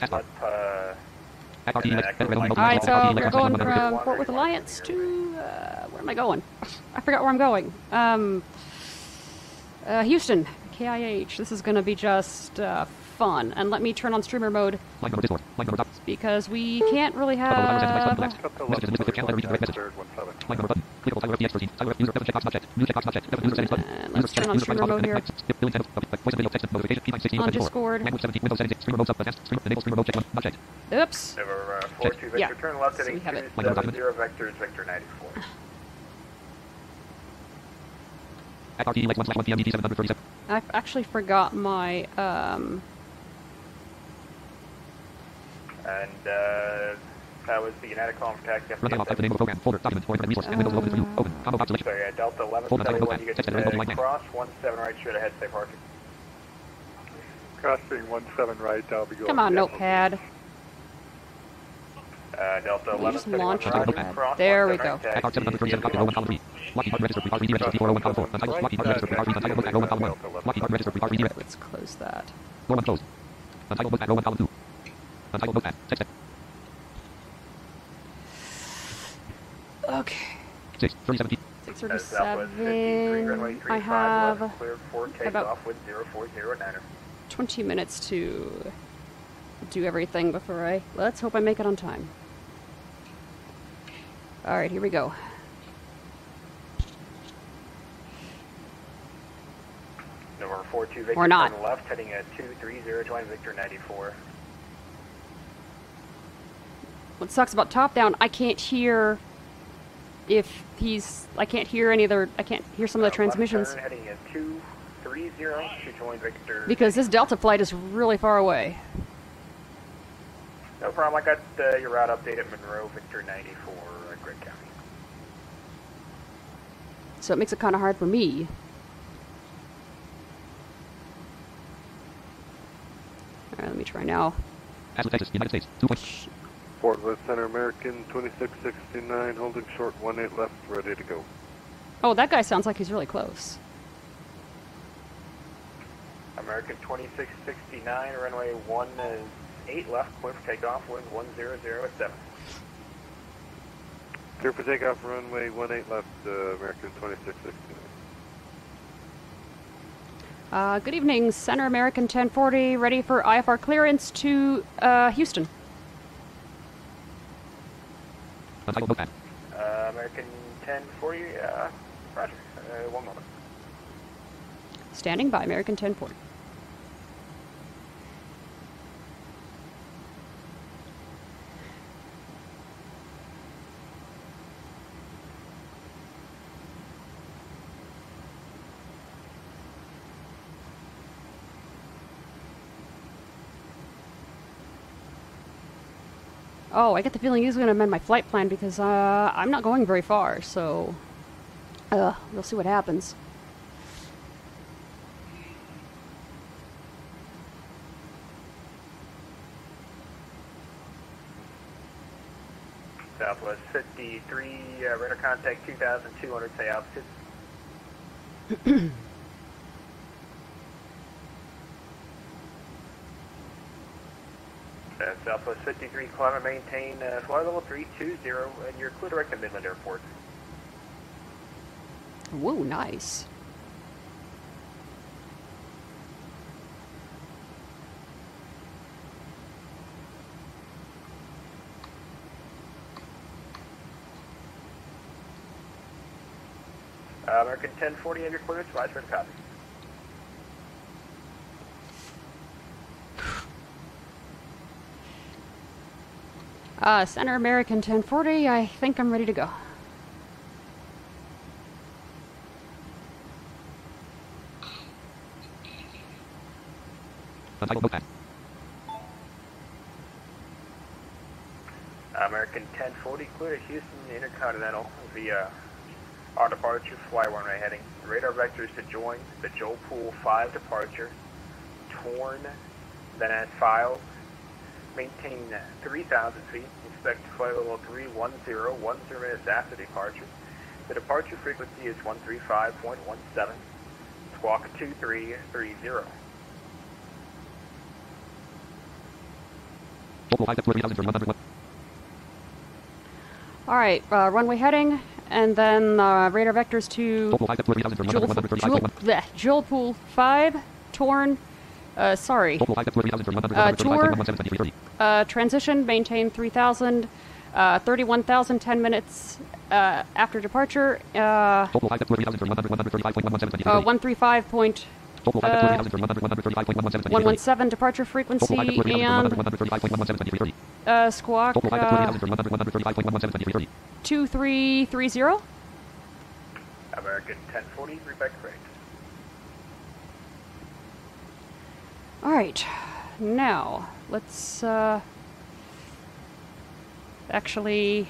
Let's, uh, Alright, so we're going from Fort Worth Alliance to, uh, where am I going? I forgot where I'm going. Um, uh, Houston, KIH. This is gonna be just, uh, fun. And let me turn on streamer mode because we can't really have... cut the left three, one seven, third, one seven. And let's turn on streamer mode here. On Discord. Oops. They were, uh, four two Victor, Yeah. turn left So heading we have two it. seven zero Vector is Victor ninety-four. I actually forgot my, um, And, uh, that was the United Column Attack Uh, FPSF. So yeah, Delta 11, Hold on, Charlie hold 1, on. you get Text to it, hold on, the cross, 1 7 right, straight ahead, stay parking. Crossing one seven right, I'll be going. come on, notepad. Uh, Delta Can we 11, just 71 launch Roger, Notepad? cross, There 1 we 7 go. right, taxi, Let's close that. Okay. Southwest 53, runway 637. 35 I have left, cleared for about- takeoff with 0409er. 20 minutes to do everything before I. Let's hope I make it on time. Alright, here we go. Number 42 Victor, Or not. turn left, heading at 230, join Victor 94. What sucks about top down, I can't hear if he's. I can't hear any other. I can't hear some of the transmissions turn, heading at 230 to join Victor. because this Delta flight is really far away. No problem, I got uh, your route update at Monroe, Victor 94, uh, Gregg County. So it makes it kind of hard for me. Alright, let me try now. Fort Worth Center American 2669, holding short 18 left, ready to go. Oh, that guy sounds like he's really close. American 2669, runway 18 left, clear for takeoff, wind 100 at 7. Clear for takeoff, runway 18 left, uh, American 2669. Uh, good evening, Center American 1040, ready for IFR clearance to uh, Houston. Uh, American 1040, uh, roger, uh, one moment. Standing by, American 1040. Oh, I get the feeling he's going to amend my flight plan because uh, I'm not going very far, so uh, we'll see what happens. Southwest 53, uh, radar contact 2200, say altitude. Uh, Southwest 53, climb and maintain uh, flight level 320, and you're clear direct to Midland Airport. Whoa, nice. Uh, American 1040, have your clearance, rise for the copy. Uh, Center American 1040, I think I'm ready to go. American 1040, clear to Houston Intercontinental via our departure, fly runway right heading. Radar vectors to join the Joel Pool 5 departure, torn, then at filed. Maintain 3,000 feet. Expect to fly level 310, 10 minutes after departure. The departure frequency is 135.17. Squawk 2330. All right, uh, runway heading, and then uh, radar vectors to Jewel, Jewel, bleh, Jewel Pool 5, Torn, uh, sorry, uh, Tour, uh, transition, maintain 3000, uh, 31,000, 10 minutes uh, after departure, uh, uh, 135 point, uh, 117 departure frequency, and uh, squawk uh, 2330. American 1040, reback correct. All right, now let's uh, actually.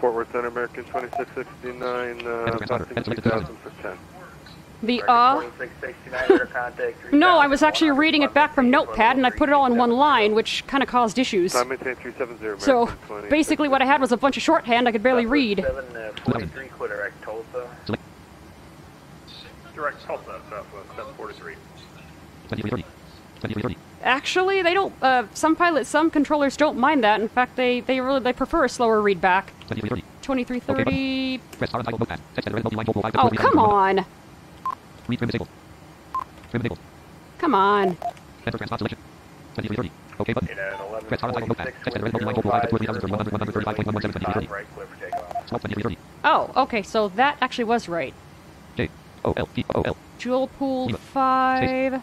Fort Worth Center American 2669, uh, passing 3000 for 10. The uh. 2669, radar contact. No, I was actually reading it back from Notepad and I put it all in one line, which kind of caused issues. Time maintain 370 American So basically, what I had was a bunch of shorthand I could barely read. 743, clear direct Tulsa. Direct Tulsa, southwest 743. Actually, they don't. Uh, some pilots, some controllers don't mind that. In fact, they they really they prefer a slower read back. 2330. Oh, come on. Come on. In an 1146, right, clear for takeoff. Oh, okay, so that actually was right. J. O. L. P. O. L. Jewel Pool 5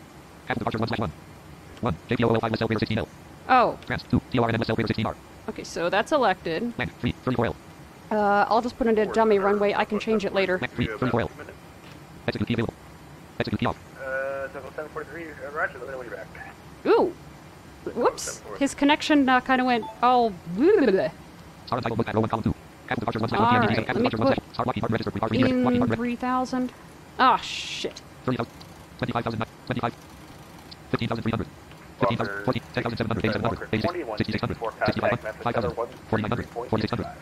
Oh, okay. So that's elected. Uh, I'll just put it in a dummy runway. I can change it later. Uh, Central 743, uh, Roger, let me know when you're back. Ooh. Whoops. His connection uh, kind of went all. Alright, let me put in 3000. Ah, shit. Walker, Walker 21, 64 contact, Memphis Center 133.65.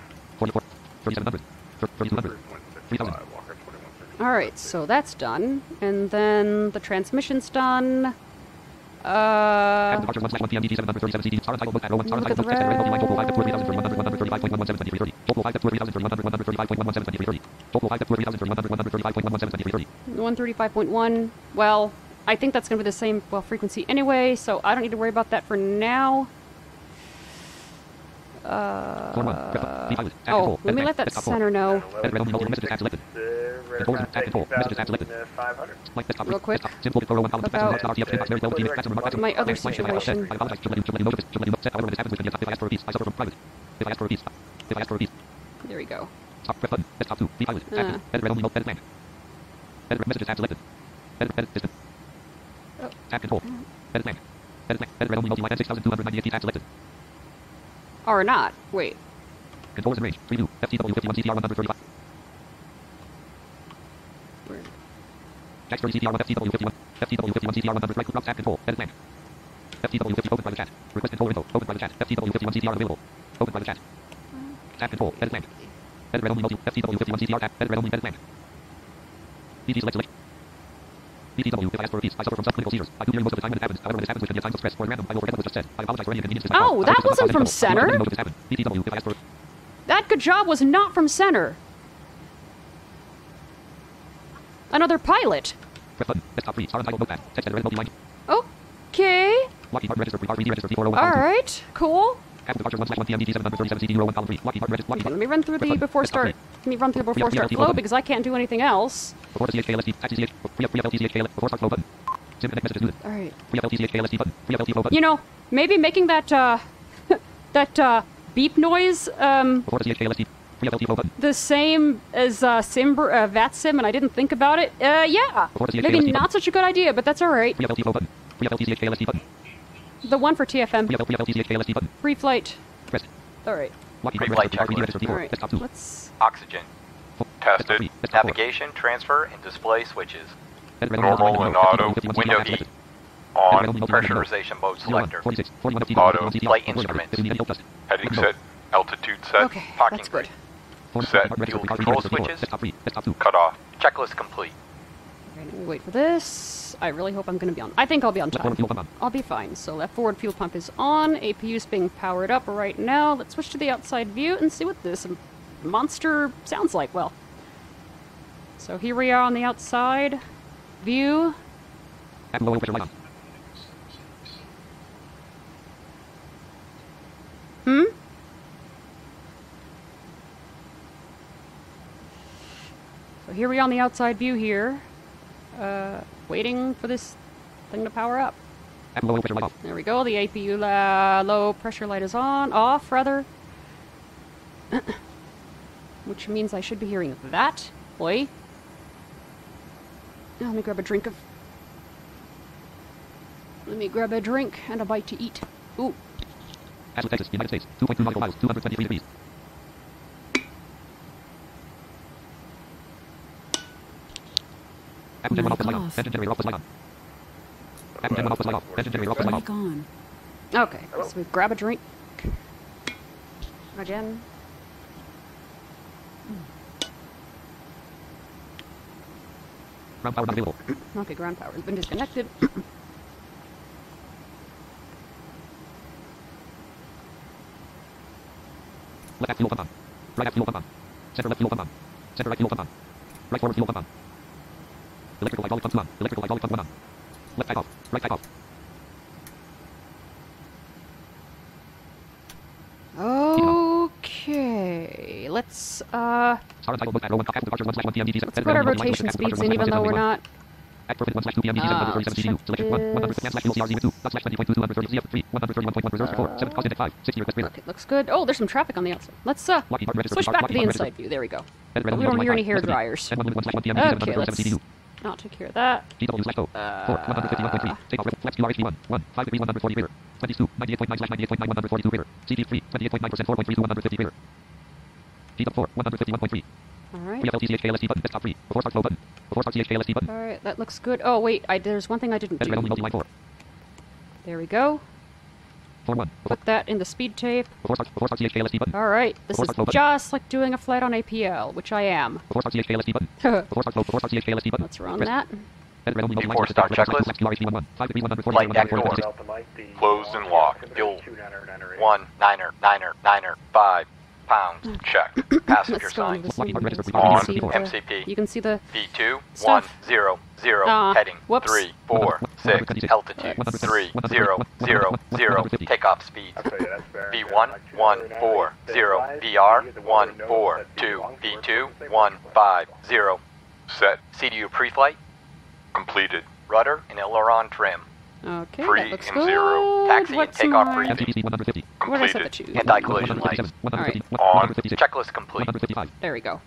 Walker 21. Alright, so that's done. And then the transmission's done. Uh. Look at the One thirty-five point one. Well, I think that's gonna be the same well frequency anyway, so I don't need to worry about that for now. Uh, oh, let me let that center know. Real quick. About my other situation. There we go. Or not. Wait. Controls in range. Preview. FTW 51 CTR 135. Where? Jack 30 CTR 1 FTW 51. FTW 51 CTR 100 right route tap control. Edit blank. FTW 50 open private chat. Request control info. Open private chat. FTW 51 CTR available. Open private chat. Tab control. Edit blank. Edit red only multi. FTW 51 CTR tab. Edit red only. Edit blank. BT select select. BTW, if I ask for a piece, I suffer from subclinical seizures. I do hearing most of the time when it happens. However, when it happens, which can be at times of stress or random, I will forget what was just said. I apologize for any inconvenience Oh, that wasn't from I will let center. you know if this happened. BTW, if I ask for That good job was not from center. Another pilot. press button. Desktop free. Star untitled notepad. Text editor. Multi-line. Okay. Lockheed Martin register. Pre-R register. P401. All right. Cool. Departure 1 slash 1 PMDG 737 CD 01 column 3. Lockheed Martin register. Lockheed Okay, let me run through the before start. Let me run through the before start flow because I can't do anything else. Before the CHKLST. Taxi CH. Free up. Free up LTCHKL. Before start flow button. Sim connect messages needed. All right. Free up LTCHKLST button. Free up LT flow button. You know, maybe making that uh, that uh, beep noise um, Before the CHKLST. Free up LT flow button. the same as uh, Simber, uh, VATSIM, and I didn't think about it. Uh, yeah, maybe not such a good idea, but that's all right. The one for TFM, Free up free up LTCHKLST button. free flight. Press. All right, Free flight register. Pre-R register. checklist. all P4. right. Let's. Oxygen. Desktop three. Navigation, transfer, and display switches. Edit red only Normal and auto. Window CTR heat. On. Edit red only multi-line. Pressurization mode selector. 46, 41 FTW, Auto. Flight instruments. If you need help, just- Heading set. Altitude set. Okay, Parking that's good. Set. Lockheed Martin register. Fuel control switches. Desktop three. Desktop two. Cut off. Checklist complete. Okay, let me wait for this. I really hope I'm going to be on. I think I'll be on time. fuel pump on. I'll be fine. So left forward fuel pump is on. APU is being powered up right now. Let's switch to the outside view and see what this monster sounds like. Well, so here we are on the outside view. Add low pressure light on. Hmm? So here we are on the outside view here, uh, waiting for this thing to power up. Add low pressure light off. There we go. The APU uh, low pressure light is on, off rather. Which means I should be hearing that. Boy. Now let me grab a drink of. Let me grab a drink and a bite to eat. Ooh. Texas, United States. 2.2 nautical miles. 223 degrees. Action gen one off the light on. Engine generator off the light on. Action gen one off light off. Engine generator off the light off. on. Okay, so we grab a drink. Again. Ground power not available. Okay, ground power has been disconnected. Left half fuel pump on. Right half fuel pump on. Center left fuel pump on. Center right fuel pump on. Right forward fuel pump on. Electrical hydraulic pump two on. Electrical hydraulic pump one on. Left tank off. Right tank off. Okay, let's uh Star entitled book at row one. After departure one slash one PMDG seven. let's put our rotation speeds in, even though we're not. Act for one slash two PMDG seven hundred thirty-seven let's CDU. Selection check one. One hundred this. slash fuel CRZ with two. Dot slash twenty point two two hundred thirty CF three. One hundred thirty-one point one reserves four. Seven cost index five. Sixty request radar. Okay, looks good. Oh, there's some traffic on the outside. Let's uh Lockheed Martin register. switch back to the inside view. There we go. We don't hear any hair dryers. Okay, let's. Not to care of that. GW slash O. Fifty-one point three. Take off. Flex one. One. Five degrees. One hundred forty greater. Twenty-two. Ninety-eight point nine slash ninety-eight point nine. One hundred forty-two greater. CD three. Twenty-eight point nine percent. Four point three two. One hundred fifty greater. GW four. One hundred fifty-one point three. All right. Free FLTCHKLST button. Desktop free. Before start flow button. Before start CHKLST button. All right, that looks good. Oh wait, I there's one thing I didn't do. There we go. Four one. Before, Put that in the speed tape. before start. Before start CHKLST button. All right, this is start flow button. just like doing a flight on APL, which I am. Before start CHKLST button. Before start flow. Before start CHKLST button. Let's run that. Red, red only multi-line Before start checklist. Flex QRHD one one. Five degrees. One hundred forty. Flight One deck door. Delta Mike, the Closed and locked. Fuel. 2998. One niner niner niner five pounds. Check. Passenger Let's go on sign. this Lockheed one. Martin so register you can on. see the- MCP. You can see the V two one Stuff. zero zero. Ah, Heading whoops. three four six. Altitude three zero zero zero. Takeoff speed. I'll tell you, that's fair. V one one four zero. VR one four two. V two one five zero. Set. CDU pre-flight. Completed. Rudder and aileron trim. Okay, Free that looks and good. zero. Taxi and What's takeoff my- briefing. MTPC 150. What did I set the Completed. choose? Anti-collision lights. 150. On. Checklist complete. There we go.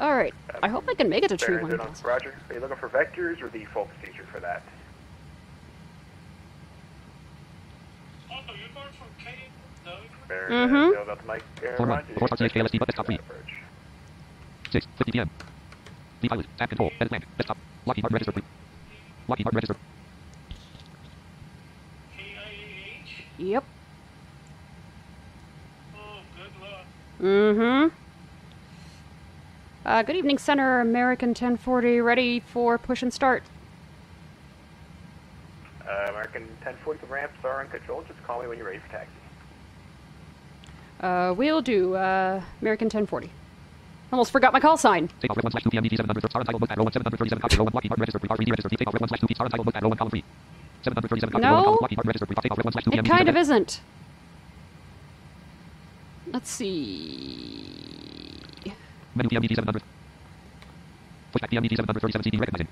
All right. I hope I can make it to True one. Roger. Are you looking for vectors or default procedure for that? Barrington, Mhm. Delta Delta Four one. Roger. Before starts CHKLST, but desktop free. Approach. 6. 50 p.m. The pilot. Tab control. Edit blank. Desktop. Lockheed Martin register. Lockheed Martin register. Yep. Mm-hmm. Uh, good evening, Center. American 1040, ready for push and start. Uh, American 1040, the ramps are in control. Just call me when you're ready for taxi. Uh, we'll do, uh, American 1040. Almost forgot my call sign. Take off 1 slash 2 PMDG 700 star untitled book at row 1 737 copy row 1 Lockheed Martin register pre 3 register take off red 1 slash 2 star untitled book at row 1 column 3. 737 copy row 1 No. column Lockheed Martin register pre take off red 1 slash 2 It kind of isn't. Let's see. Menu 700. Pushback PMDG 737 recognizing.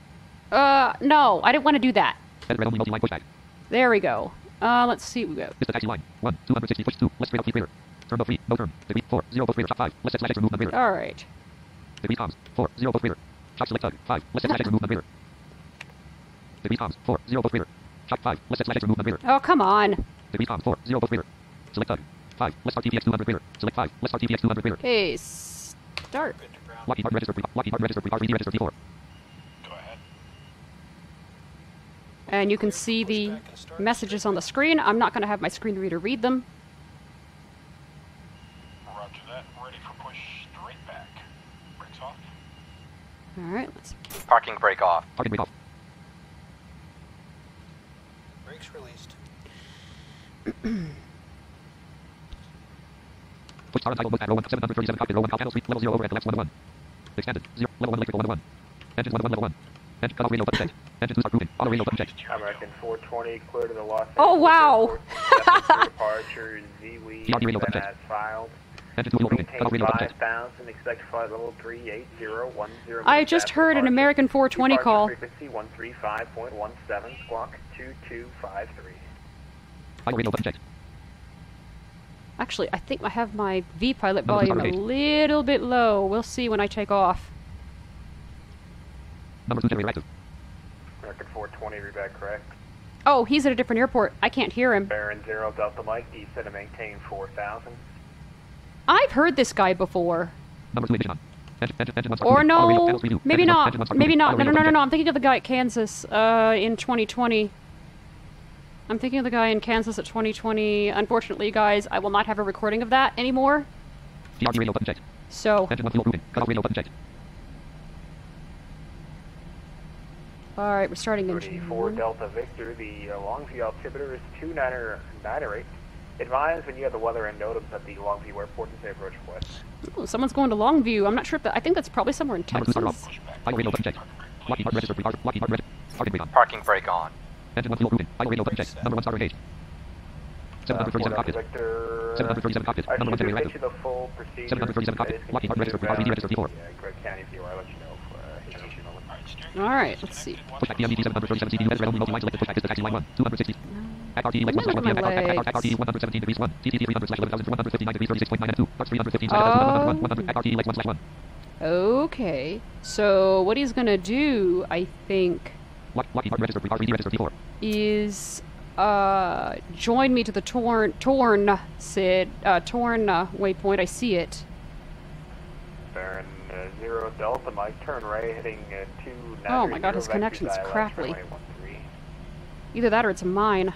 Uh, no, I didn't want to do that. Edit red only multi-line pushback. There we go. Uh, let's see. We go. This the taxi line. 1, 260 push 2. Left straight up clear. Turn both free. No turn. Degree 4, 0 both clear. Shop 5. Left set slash remove the mirror. All right. Degree comms. 4, 0 both clear. Shop select tug. 5. Left set slash remove the mirror. Degree comms. 4, 0 both clear. Shop 5. Left set slash remove mirror. Oh, come on. Degree comms. 4, 0 both clear. Select tug. 5. Left start TPX 200 clear. Select 5. Left start TPX 200 clear. Okay, start. Lockheed Martin register Lockheed Martin register R3D register T4. And you can see the messages on the screen. I'm not going to have my screen reader read them. Roger that. Ready for push straight back. Brakes off. All right, let's. Parking brake off. Parking brake off. Brakes released. Push star untitled book at row 1 737 cockpit row 1 panel suite level 0 over at the left 1 to 1. Extended. 0. Level 1 electrical 1 to 1. Engine 1 to 1 level 1. Engine cut off radio button checked. Engine 2 start moving. Auto radio button checked. American 420, clear to the Los Oh, wow. Departure, Departure, ZWE, PRD radio been button as filed. Engine 2 wheel moving. Cut off Maintain radio button checked. 5,000, expect flight level 38010. I just heard an American 420 call. Frequency 135.17, squawk 2253. Auto radio button checked. Actually, I think I have my V pilot volume a little bit low. We'll see when I take off. Number 2 generator active. American 420, read back correct. Oh, he's at a different airport. I can't hear him. Baron 0 Delta Mike, descend and maintain 4,000. I've heard this guy before. Number 2 ignition on. Engine, engine, engine 1 start Or moving. Auto radio no, maybe not. engine one start Maybe not. No, no, no, no, no. I'm thinking of the guy at Kansas uh, in 2020. I'm thinking of the guy in Kansas at 2020. Unfortunately, guys, I will not have a recording of that anymore. PRD radio button checked. So, Engine 1 fuel moving. Cut off radio all right, we're starting engine 34 one. Delta Victor, the uh, Longview altimeter is 2998. Advise when you have the weather and NOTAMs at the Longview Airport as approach west. Ooh, someone's going to Longview. I'm not sure, but I think that's probably somewhere in Texas. Parking brake on. Engine 1 fuel routing. Number 1 starter engaged. 737 cockpit. 737 cockpit. Number 1 generator active. 737 cockpit. Lockheed hard register. RPD register P4. All right, let's see. Pushback PMDG 737 CD red only multi-line selected pushback is the taxi line 1 260 Act legs 1 slash 1 PM Look at my Act Act RT legs. 117 degrees 1 TT 300 slash 11159 degrees 36.9 and 2 Parts 315 slash 100 100 legs 1 slash 1 Okay, so what he's gonna do, I think, Lock Lockheed Martin register Prepar3D register T4 is uh, join me to the torn torn Sid uh, torn uh, waypoint. I see it. Baron uh, Zero Delta, Mike, turn right, heading uh, two. Oh my God, his connection's crapply. Either that or it's mine.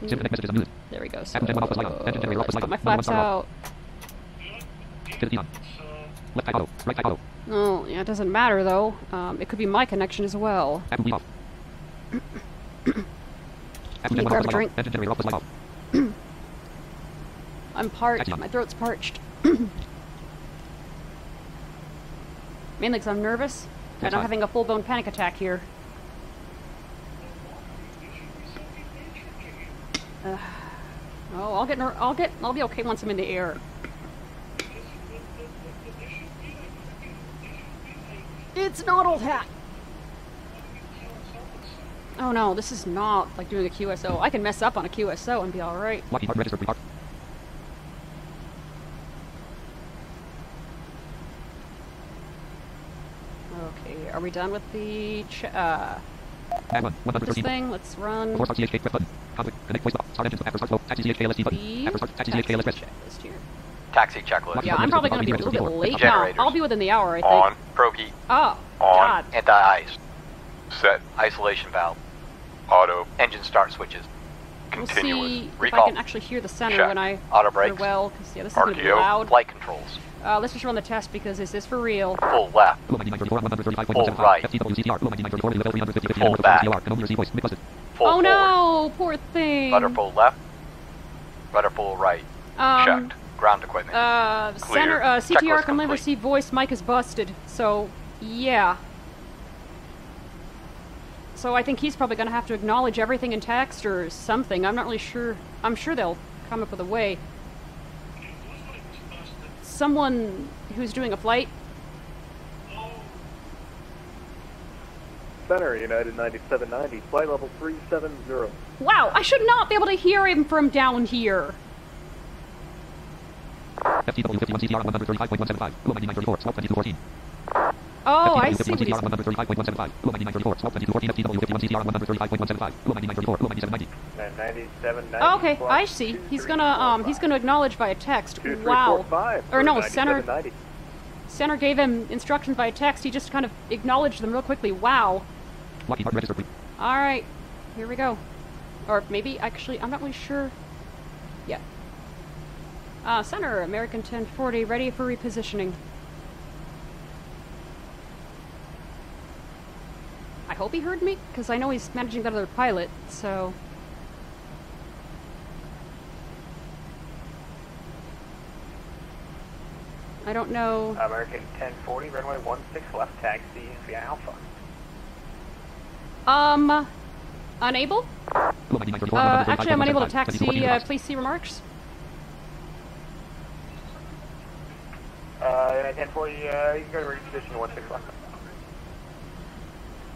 Synchronic There we go. So Engine general office light on Engine let's put my on Number 1 flaps out. off 50 on Left type auto Right type auto Oh, yeah, it doesn't matter though. Um, it could be my connection as well. Apple lead off Apple Let me general grab a drink. off Engine general office light off I'm parched. My throat's parched. Mainly because I'm nervous and I'm having a full-blown panic attack here. Uh, oh, I'll get. ner- I'll get. I'll be okay once I'm in the air. It's not old hat. Oh no, this is not like doing a QSO. I can mess up on a QSO and be all right. Lockheed Martin register pre R Okay, are we done with the ch- uh, this thing? Let's run Before start CHK press button Conflict Connect voice Start engine after start flow Taxi CHK LSD button After start Taxi taxi CHK LS press checklist here. Taxi checklist. Yeah, I'm probably going to be a little bit late. No, Generators. I'll be within the hour, I think. On. Probe heat. Oh, On. God. Anti-ice. Set. Isolation valve. Auto. Engine start switches. Continuous. We'll Continuous. see if I can actually hear the center Check. when I Auto hear brakes. well, because yeah, this is going to be RTO. loud. Flight controls. Uh, let's just run the test because is this for real? Full left. Loma 9934, 135.175. Full right. CTR, Loma 9934, level 350, Full back. Can only receive voice, McBusted. Full oh forward. no, poor thing. Rudder full left. Rudder full right. um, Checked. Ground equipment. Uh, Clear. center, uh, CTR Checklist can only complete. receive voice. Mic is busted. So, yeah. So I think he's probably going to have to acknowledge everything in text or something. I'm not really sure. I'm sure they'll come up with a way. Someone who's doing a flight. Center, United 9790, flight level 370. Wow, I should not be able to hear him from down here. FTW 51 CTR, 135.175. Loma 9934, swap 2214. Oh, I see what he's... CTR, 135.175. Loma 9934, swap 2214. FTW 51 CTR, 135.175. Loma 9934, Loma 9790. 9790. Oh, okay, I see. He's gonna um he's gonna acknowledge via text. Wow. Or no, center center gave him instructions via text. He just kind of acknowledged them real quickly. Wow. Lockheed Martin register, please. All right, here we go. Or maybe actually, I'm not really sure. Yeah. Uh, center American 1040 ready for repositioning. Hope he heard me because I know he's managing that other pilot. So. I don't know. American 1040, runway 16 left taxi via Alpha. Um, unable. Uh, actually, I'm unable to taxi. Uh, please see remarks. Uh, 1040, uh, you can go to reposition 16 left.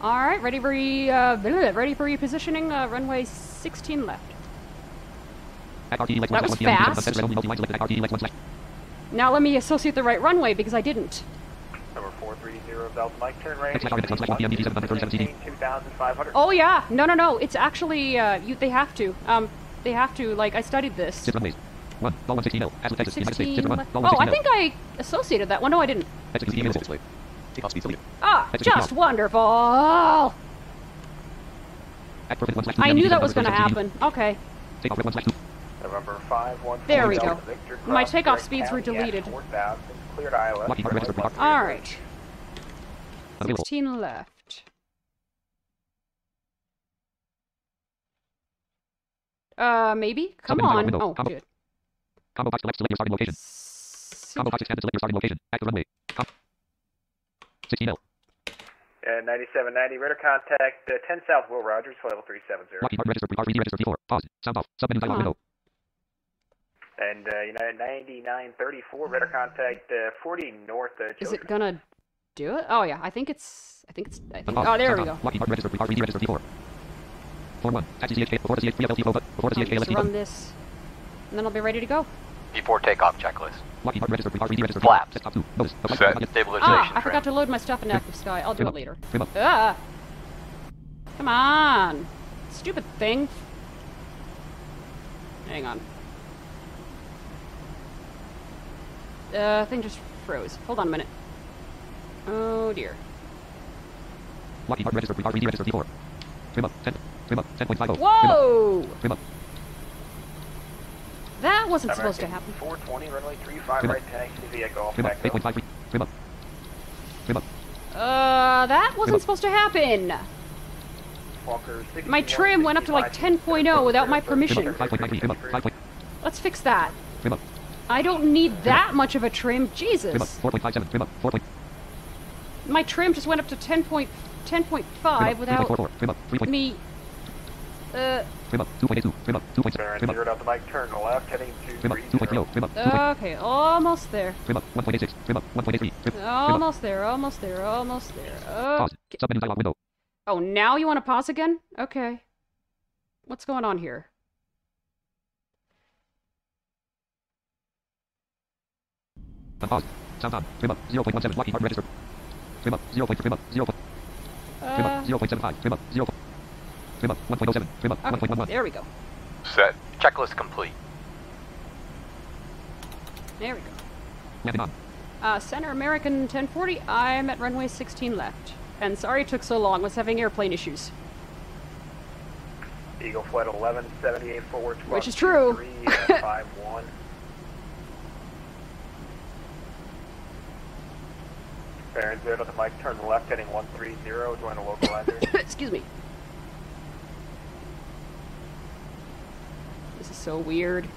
All right, ready for re, uh, ready for repositioning. Uh, runway 16 left. At RTE, Lex That was fast. Red only multi-line selected at RTE, Lex 1 slash. Now let me associate the right runway because I didn't. Number 430, Delta Mike, turn right. Next X-Ray, next one, PM, DD 737 CD. 2,500. Oh yeah, no, no, no. It's actually uh, you. They have to. Um, they have to. Like I studied this. Six. One, Ball 116 L, Ashland, Texas, United States. 16. Zip one, left. Ball Oh, I think I associated that one. No, I didn't. Exit Takeoff speed deleted. Ah, Exit just wonderful. At perfect 1 slash 2 I knew DD that was going to happen. Okay. Takeoff red 1 slash 2. November 5, 1 There we go. Victor, My takeoff speeds were deleted. 4,000, cleared ILS. Lockheed Martin registered pre-park. All right. Available. 16 left. Uh, maybe? Come Something in on. Oh, Combo- good. Combo box select, select your starting location. Combo box expand to select your starting location. Active runway. Com 16 L. Uh, 9790, radar contact, uh, 10 South Will Rogers, flight level 370. Lockheed Martin registered pre-park 3D registered T4. Pause. Sound off. Submenu Come dialog window. And uh, United 9934, radar contact, uh, 40 North, uh, Is it gonna do it? Oh, yeah. I think it's. I think it's. I think. Unpause. Oh, there we off. go. Lockheed Martin registered Prepar3D registered T4. Floor 1. Taxi CHK. Before the CH 3 but before the I'll CHK just run this, and then I'll be ready to go. Before takeoff checklist. Lockheed Martin registered Prepar3D registered T4. Flaps. Desktop 2. Notice. The flight Set. Stabilization Ah, I forgot to load my stuff in Active Sky. I'll do Trim it up. later. Trim up. Ah! Come on! Stupid thing. Hang on. Uh, thing just froze. Hold on a minute. Oh dear. Lockheed That wasn't supposed to happen. 420, runway 35, Trim right taxi via Golf Trim up. Echo. 8.53. Trim up. Trim up. Uh, that wasn't supposed to happen. Walker My trim went up to like 10.0 without my permission. 5.93. Trim up. 5. point- Let's fix that. I don't need that much of a trim. Trim. Jesus. 4.57. Trim up. 4. point- My trim just went up to 10 10.5 without 3.44. Trim up. 3. point- me. Uh, Trim up. 2.82. Trim up. 2.7. Baron Trim up. 0 Delta Mike, turn left, heading to Trim up. 30. 2.0. Trim up. 2. okay, almost there. Trim up. 1.86. Trim up. 1.83. Trim. Trim up. Almost there, almost there, almost there. Pause. Okay. Submenu dialog window. Oh, now you want to pause again? Okay. What's going on here? Unpause. Sound on. Trim up. 0.17. Lockheed Martin registered. Trim up. 0. point- Trim up. 0. point- Trim Uh, up. 0.75. Trim up. 0. Trim up. 1.07. Trim up. okay, 1.11. there we go. Set. Checklist complete. There we go. Landing on. Uh, Center American 1040, I'm at runway 16 left. And sorry it took so long, was having airplane issues. Eagle Flight 1178 forward. squawk Which is true. 23 at 51. Baron zero to the mic, turn left heading 130, join the localizer. Excuse me. This is so weird.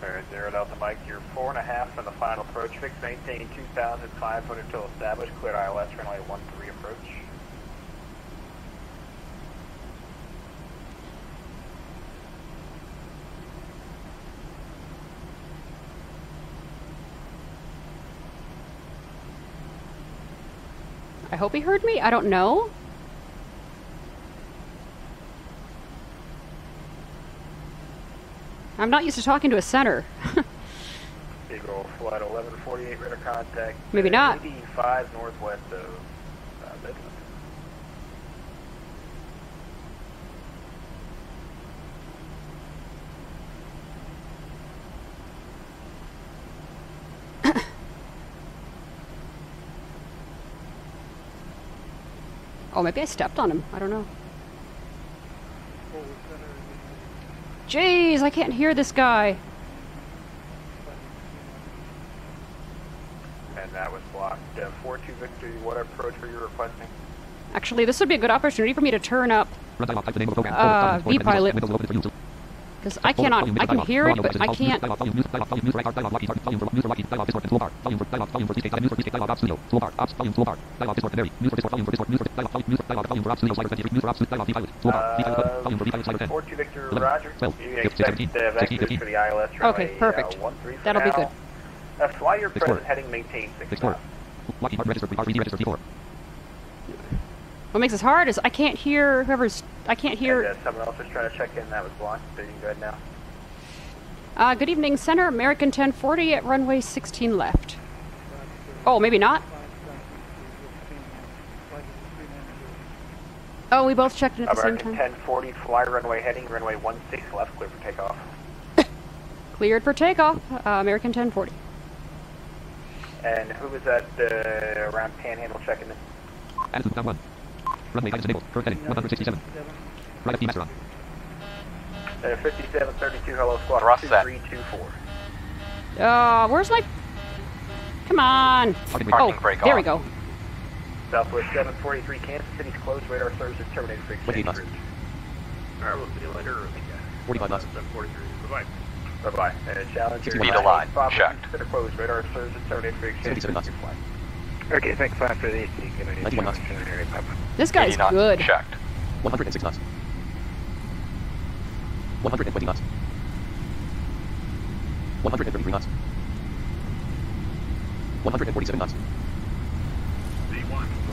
Baron zero Delta Mike, you're four and a half from the final approach. Fix, maintain 2,500 till established, clear ILS runway 13 approach. I hope he heard me. I don't know. I'm not used to talking to a center. Eagle Flight 1148, radar contact. Maybe not. 85 northwest of uh, Midland. Oh, maybe I stepped on him. I don't know. Jeez, I can't hear this guy. And that was blocked. Uh, 4-2 Victory, what approach were you requesting? Actually, this would be a good opportunity for me to turn up Run dialog type the name of the program. Uh, V-pilot. windows open for you. Because I cannot. I can hear it, but I can't. Dialog, volume, news, dialog, volume, news, record, dialog, Lockheed, volume for news for Lockheed, dialog, Discord, and toolbar. Volume for dialog, volume for Seascape, news for Seascape, dialog, OBS Studio, toolbar, ops, volume, toolbar, dialog, Discord, Canary, news for Discord, volume for Discord, news for dialog, volume, news for dialog, volume for OBS Studio, slider 23, news for ops, dialog, V-pilot, toolbar, V-pilot button, volume for V-pilot, slider 10. 4-2 Victor, 11, Roger. 12, you 15, expect 17, uh, 16, vectors 15. for the ILS runway, Okay, perfect. Uh, 13 for That'll be good. Uh, fly your Six present four. heading, maintain 6 Six four. knots. Lockheed Martin registered, RVD registered T4. What makes this hard is I can't hear whoever's. I can't And, hear. uh, someone else is trying to check in, that was blocked, so you can go ahead now. Uh, good evening, Center. American 1040 at runway 16 left. Oh, maybe not. Oh, we both checked in at the same time. American 1040, fly runway heading, runway 16 left, clear for takeoff. Cleared for takeoff. Uh, American 1040. And who was that uh, around Panhandle checking in? Attitude down one. Runway guidance enabled. Current heading 167. Right FT master on. Uh, 5732, hello squad, Thrust set. 2324. Uh, where's my? Come on. Parking Oh, Parking brake there we off. go. Southwest 743, Kansas City's closed, radar services terminated for Wait, exchange bus. route. Alright, we'll see you later. 45 knots. 743, bye-bye. Bye-bye. And Challenger. Speed aligned. Bob, Checked. Consider closed, radar services terminated for exchange 77 knots. route. Flight. Okay, thanks five for the AC. Good night. 91 knots. This guy's 80 knots. good. Checked. 106 knots. 120 knots. 133 knots. 147 knots.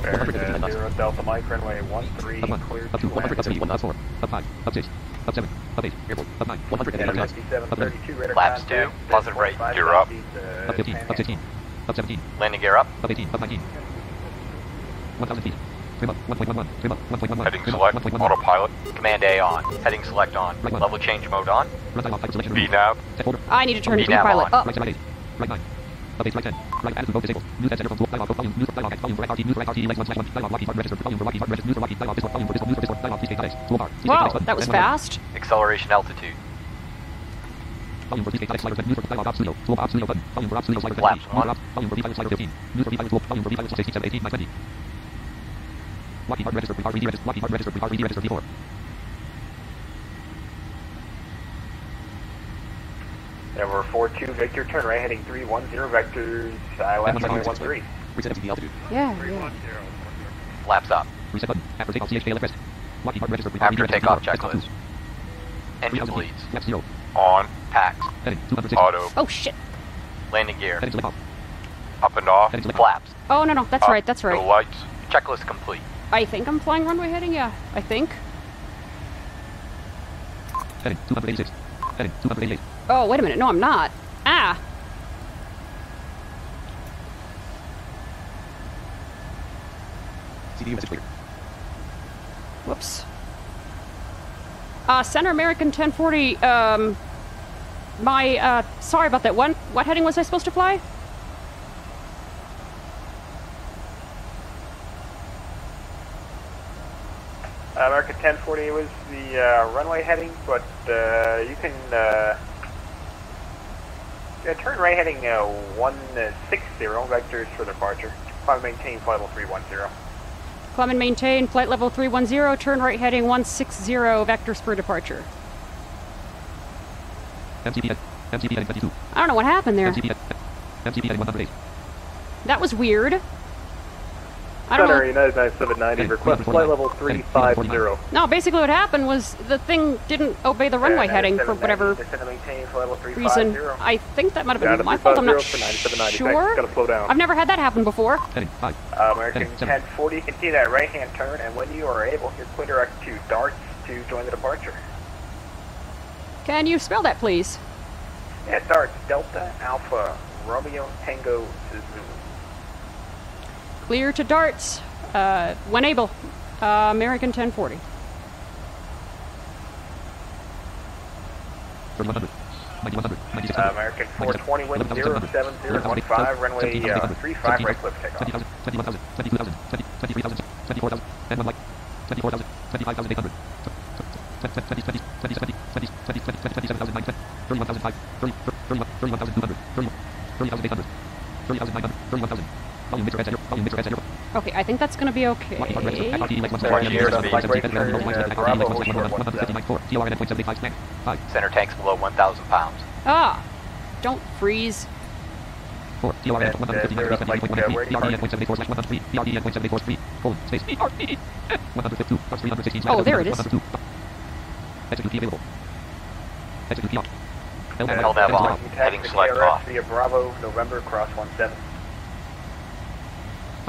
Baron, 159 uh, knots. zero Delta Mike, runway 13, Up 1. cleared Up 2. to land. 171 knots 4. Up 5. Up 6. Up 7. Up 8. Airport. Up 9. 183 knots. Up 11. 5732, radar Flaps contact, two, positive rate, 45 gear up. southeast, Up 15. Up Panhandle. 16. Up 17. Landing gear up. Up 18. Up 19. 1,000 feet. Trim up. 1.11. Trim up. 1.11. Heading Trim up. select, 1.11. autopilot, Command A on. Heading select on. Right one. Level change mode on. Run dialog type selection. removed. VNAV, Set folder. I need to turn to Be nav pilot on. up. Right 7, right 8. Right 9. Up 8, right 10. Right attitude mode disabled. News center from. Dialog volume. News for dialog X. Volume for XRT. News for XRT. Lex 1 slash 1. Dialog Lockheed Martin registered. Volume for Lockheed Martin registered. News for Lockheed. Dialog Discord. Volume for Discord. News for Discord. Dialog Seascape X. Toolbar. Seascape Wow, X button. that was N one. fast. Acceleration altitude. Volume for Seascape X slider. News for dialog OBS Studio. Toolbar OBS Studio button. Volume for OBS Studio slider 17. Flaps News for one. Ops. Volume for V-pilot slider 15. News for V-pilot tool. Volume for V-pilot 16, 7, 18, 9, 20. Lockheed Martin registered. RVD registered. Lockheed Martin registered. RVD registered. V4. And we're 4-2 Victor, turn right heading 310 vectors, ILS runway 13. Reset MTB altitude. Yeah, yeah. Flaps up. Reset button. After takeoff, CHK left rest. Lockheed Martin registered. After RVD registered. takeoff V4. X2. checklist. Engine 3000 feet. bleeds. Left 0. On, Packs. Heading auto, Oh shit. Landing gear. Heading up and off, Heading Flaps. Oh no no, that's up right. That's to the right. lights, Checklist complete. I think I'm flying runway heading. Yeah, I think. Heading 286. Heading 288. Oh wait a minute. No, I'm not. Ah. CDU message clear. Whoops. Uh, Center American 1040, um, my, uh, sorry about that. What heading was I supposed to fly? Uh, American 1040 was the uh, runway heading, but uh, you can uh, turn right heading uh, 160 vectors for departure. Climb maintain flight 310. Climb and maintain flight level 310, turn right heading 160, vectors for departure. MCP, MCP heading 22. I don't know what happened there. MCP, MCP 108. That was weird. I don't Center know. United 9790, request flight level 350. No, basically what happened was the thing didn't obey the runway Uh, heading for 9790, whatever Descend and maintain flight level reason. 350. I think that might have been to my fault. I'm not 350 for 9790. sure. Gotta slow down. I've never had that happen before. Heading 5. Uh, American Heading seven. 1040, continue that right hand turn, and when you are able, you're clear direct to darts to join the departure. Can you spell that, please? Yeah, darts, Delta, Alpha, Romeo, Tango, Zulu. Clear to darts. Uh, when able. Uh, American 1040. Turn 100. 9100. 9600. Uh, American 420, wind 07015, runway uh, 35, right cliff takeoff. 20,000, 21,000, 22,000, 20, 23,000, 24,000, and one light. 24,000, 25,800. 20, 20, 20, 20, 20, 20, 20, 20, 27,900, 31,005, 30, 31, 31,200, 30, 30,800, 30,900, 31,000. Volume mixer at zero. Volume mixer at zero. Okay, I think that's gonna be okay. Lockheed Martin register. FRT like one Sorry, seven here, one the five flight seven break seven turn, one uh, FRT like Bravo, one seven one short one hundred fifty nine four. TLR at point seven eight five snag. Five Center tanks below 1,000 pounds. Ah, don't freeze. four. TLR at And, one hundred fifty nine uh, three seventy point like, uh, one where eight do you three. mark BRD at point seven eight four slash one hundred three. BRD at point seven eight four three. Colon space BRD. One hundred fifty two. Plus three hundred sixteen. Oh, there it is. Execute available. Execute on. LNAV on. Heading select off. Bravo, November, cross 17.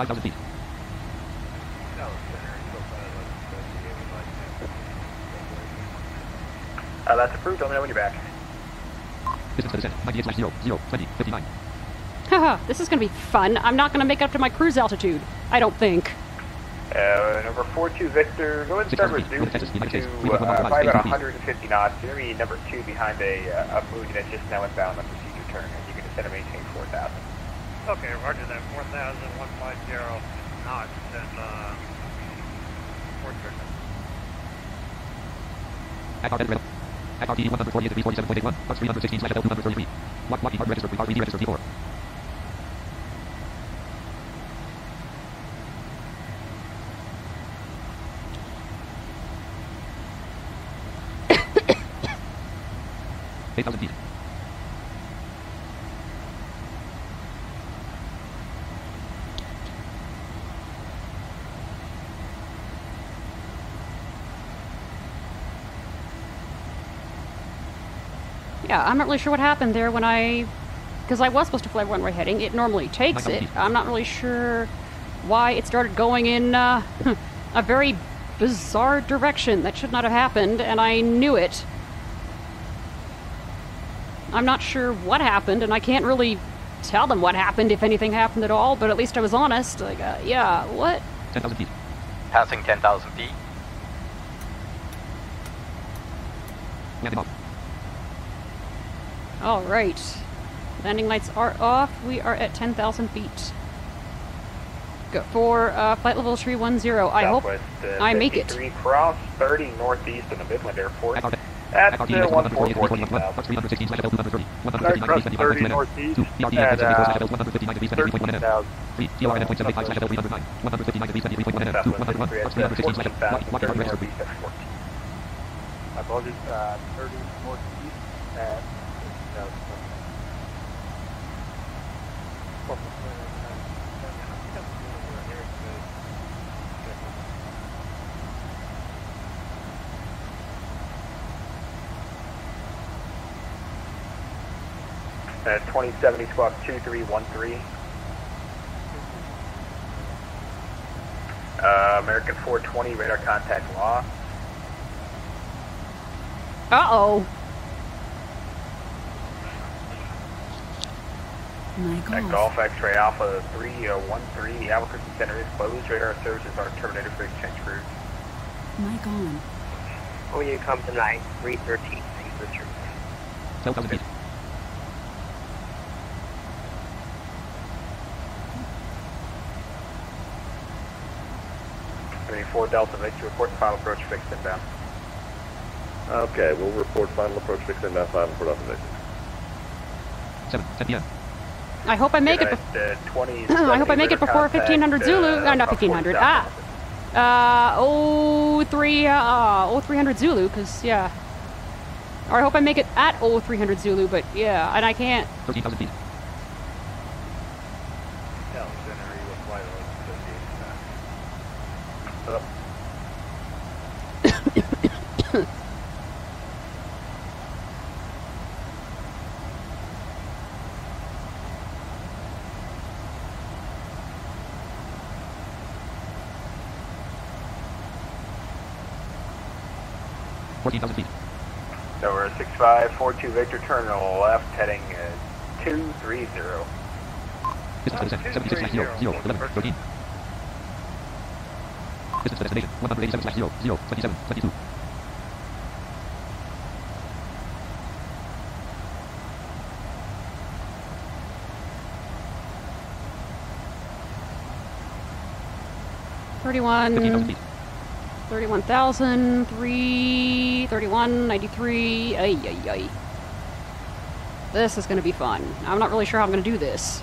Five thousand feet. Uh, that's approved, let me know when you're back. Distance to descent. Ninety eight slash zero zero twenty fifty nine. Haha, this is gonna be fun. I'm not gonna make it up to my cruise altitude. I don't think. Uh, number 42 Victor, go ahead and start 600 feet, reducing to States, 3.1 uh, probably about 150 knots. You're going to be number 2 behind a, uh, a buoy that's just now inbound on procedure turn, and you can descend and maintain 4,000. Okay, roger that. 1,150 knots and, uh, Fort Griffin. Seven point eight one. Plus three hundred sixteen slash L two hundred thirty three. Lock lock, registered. RVD registered before. Eight thousand feet. Yeah, I'm not really sure what happened there when I. Because I was supposed to fly runway heading. It normally takes it. I'm not really sure why it started going in uh, a very bizarre direction that should not have happened, and I knew it. I'm not sure what happened, and I can't really tell them what happened if anything happened at all, but at least I was honest. Like, uh, yeah, what? Ten thousand feet. Passing 10,000 feet. Landing off. All right. Landing lights are off. We are at 10,000 feet. Go for uh, flight level 310. I hope uh, I make it. cross 30 northeast of the Midland Airport. FRT. That's FRT uh, registered one hundred forty eight three forty 144 one. Plus three hundred sixteen slash L two hundred thirty. One hundred Start fifty nine cross 30 northeast at, at point seven eight four uh, L one hundred fifty nine degrees seventy three point one M. 13,000. Three. TLR at point seven eight five slash L three hundred nine. One hundred fifty nine degrees seventy three point one M. Two. One hundred one. Plus three hundred sixteen slash L. Lockheed Martin registered. northeast at 14. I uh, 30 northeast at 6,000. Uh, 2070 squawk 2313. Uh, American 420 radar contact lost. Uh oh. My Golf X-ray Alpha 313, uh, the Albuquerque Center is closed. Radar services are terminated for exchange crews. Mike on. When you come tonight, 313, thanks for your Twelve thousand feet. 4 Delta Victor, report final approach fixed inbound. Okay, we'll report final approach fixed inbound 5 and 4 Delta Victor. 7, 10 p.m. I hope I make it. Good Bef- 20, I hope I make it before contact, 1500 Zulu. uh, Uh, not 1500. 40 Ah. south. Uh, 03, uh, 0300 Zulu, because, yeah. Or I hope I make it at 0300 Zulu, but yeah, and I can't. 13,000 feet. Hello? Fourteen thousand feet. So we're 6542 Victor, turn to the left, heading uh, 230. Distance to descent, 76 slash 0, 0, 11, 13. Distance to destination, 187 slash 0, 0, 27, 22. Fifteen thousand 31, feet. 31,000, 3, 31, 93. Ay, ay, ay. This is going to be fun. I'm not really sure how I'm going to do this.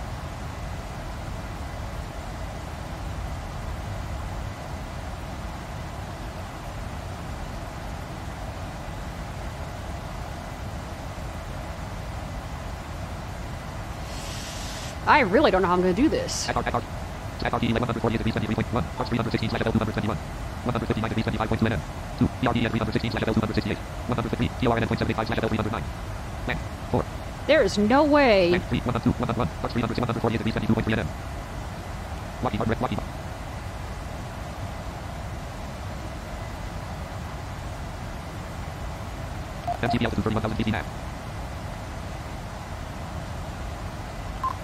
I really don't know how I'm going to do this. There is no way. man, 3, 102, 101, Fox 300, 148 degrees 22.3 NM. Lockheed hard red, Lockheed. MTB altitude 31,000 feet.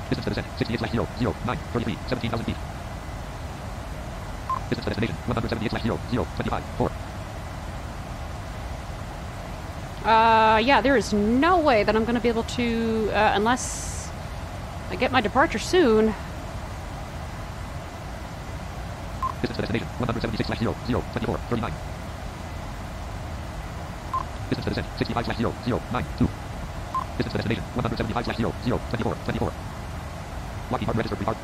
Distance to descent, 68 slash 0, 0, 9, 33, 17,000 feet. Distance to destination, 178 slash 0, 0, 25, 4. Uh, yeah, there is no way that I'm going to be able to, uh, unless I get my departure soon. Distance to destination, 176 slash 0, 0, 24, 39. Distance to descent, 65 slash 0, 0, 9, 2. Distance to destination, 175 slash 0, 0, 24, 24. Lockheed Hard registered repart.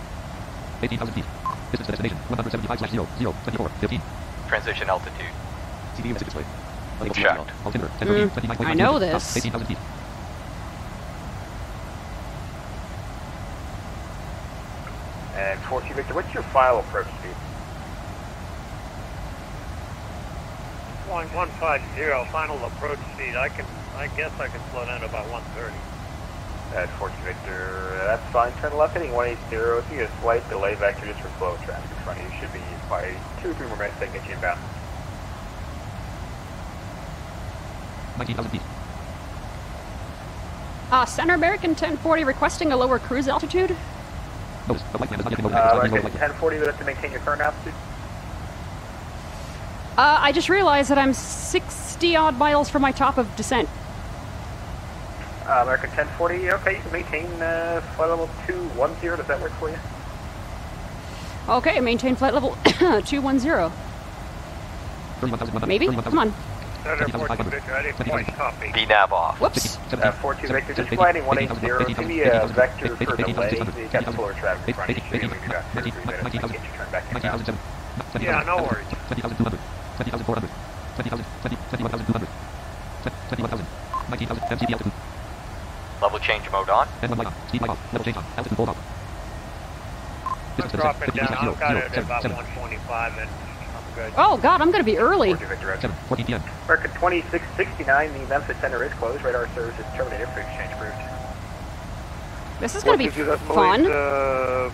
18,000 feet. Distance to destination, 175 slash 0, 0, 24, 15. Transition altitude. CDU message display. Unable to Checked. email. Altimeter, 10 Mm, I know feet. this. Up 18,000. And 42 Victor, what's your final approach speed? Flying 150, final approach speed. I can, I guess I can slow down to about 130. At 42 Victor, that's fine. Turn left, heading 180. If you get a slight delay vector just for flow of traffic in front of you, should be by two or three more minutes to get you inbound. 19,000 feet. Uh, Center American 1040 requesting a lower cruise altitude. Notice, the white man is not yet noted. Uh, Uh, American 1040, you have to maintain your current altitude. Uh, I just realized that I'm 60 odd miles from my top of descent. Uh, American 1040, okay, you can maintain uh, flight level 210. Does that work for you? Okay, maintain flight level 210. 31,100. Maybe? 31,000. Come on. Center 42 Victor, I didn't quite copy. VNAV off. Whoops. 17, Uh, 42 Victor, just 17, flying 18,000, 180. 18,000, Give me a 18,000, vector for 18,000, delay. 18,000, You got slower traffic in front of you. so you only got two or three minutes to turned back inbound. 19,007, Yeah, no worries. 20,200, 20,400, 20,000, 20, 21,200, 21,000, 19,000, MCP altitude, Level change mode on. N1 light on, speed light off, level change on, altitude hold off. I'm to dropping descent, 50 down. slash 0, I've got it 0, at 7, about 7, 125 and. Oh God, I'm going to be early. Seven, you p.m. Record 2669, the Memphis Center is closed. Radar service is terminated for exchange route. This is going to be fun. Uh,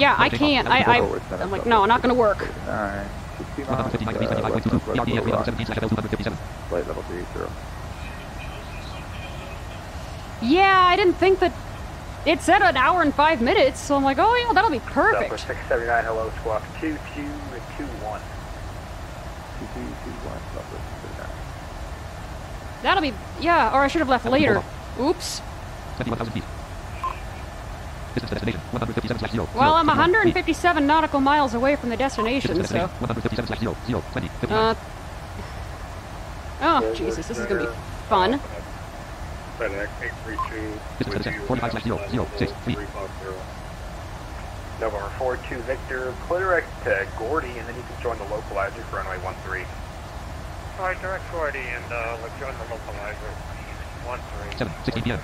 yeah, I can't. I, I, I'm like, no, not gonna work. Alright. Yeah, I didn't think that it said an hour and five minutes, so I'm like, oh, yeah, that'll be Southwest perfect. 679, hello, squawk 22 and 21. 2221, Southwest 39. That'll be, yeah, or I should have left later. Oops. 71,000 feet. Distance destination, 157 slash 0. Well, I'm 100. 157 nautical miles away from the destination, Distance so. 157 slash 0. 0. 20. 59. Uh. Oh, Jesus, this is gonna be fun. FedEx 832. Distance to descent, 45 slash 0. 0. 6. 3. November 42 Victor, clear direct to Gordy, and then you can join the localizer for runway 13. Alright, direct 40 and uh, let's join the localizer. 1-3. 7. 16 p.m.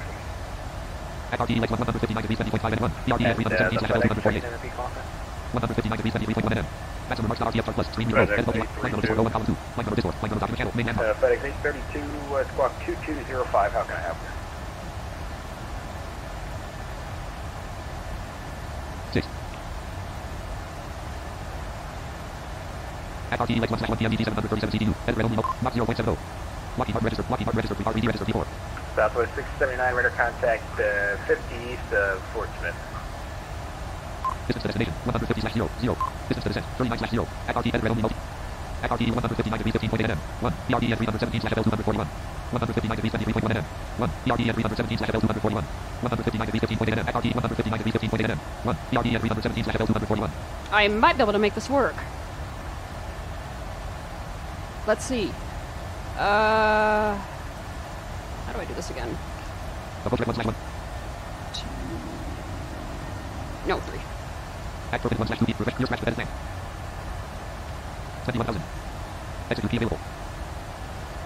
At RTE legs 159 degrees 70.5 and 1. BRD 317 slash 248. 159 degrees 73.1 nm. Maximum marks RTF start plus. Stream neutral. Edit Flight number Discord 01 column 2. Flight number Discord. Flight number document channel. Main Uh, FedEx 832, uh, squawk 2205, how can I help you? 6. At RTE legs 1 slash 1 PM ED 737 CDU. Red only mode. Mach 0.70. Lockheed Martin registered. Lockheed Martin registered. RVD registered P4. Southwest 679, radar contact uh, 50 east of Fort Smith. Distance to destination, 150 slash 0, 0. Distance to descent, 39 slash 0. At RT, edit red only multi. RT, 159 degrees 15.8 nm. 1. BRD at 317 slash L241. 159 degrees 73.1 nm. 1. BRD at 317 slash L241. 159 degrees 15.8 nm. At RT, 159 degrees 15.8 nm. 1. BRD at 317 slash L241. I might be able to make this work. Let's see. Uh. How do I do this again? 1 slash 1. No, three. At perfect 1 slash 2 feet. Perfect. Near scratch to tank. 71,000. Exit 2P available.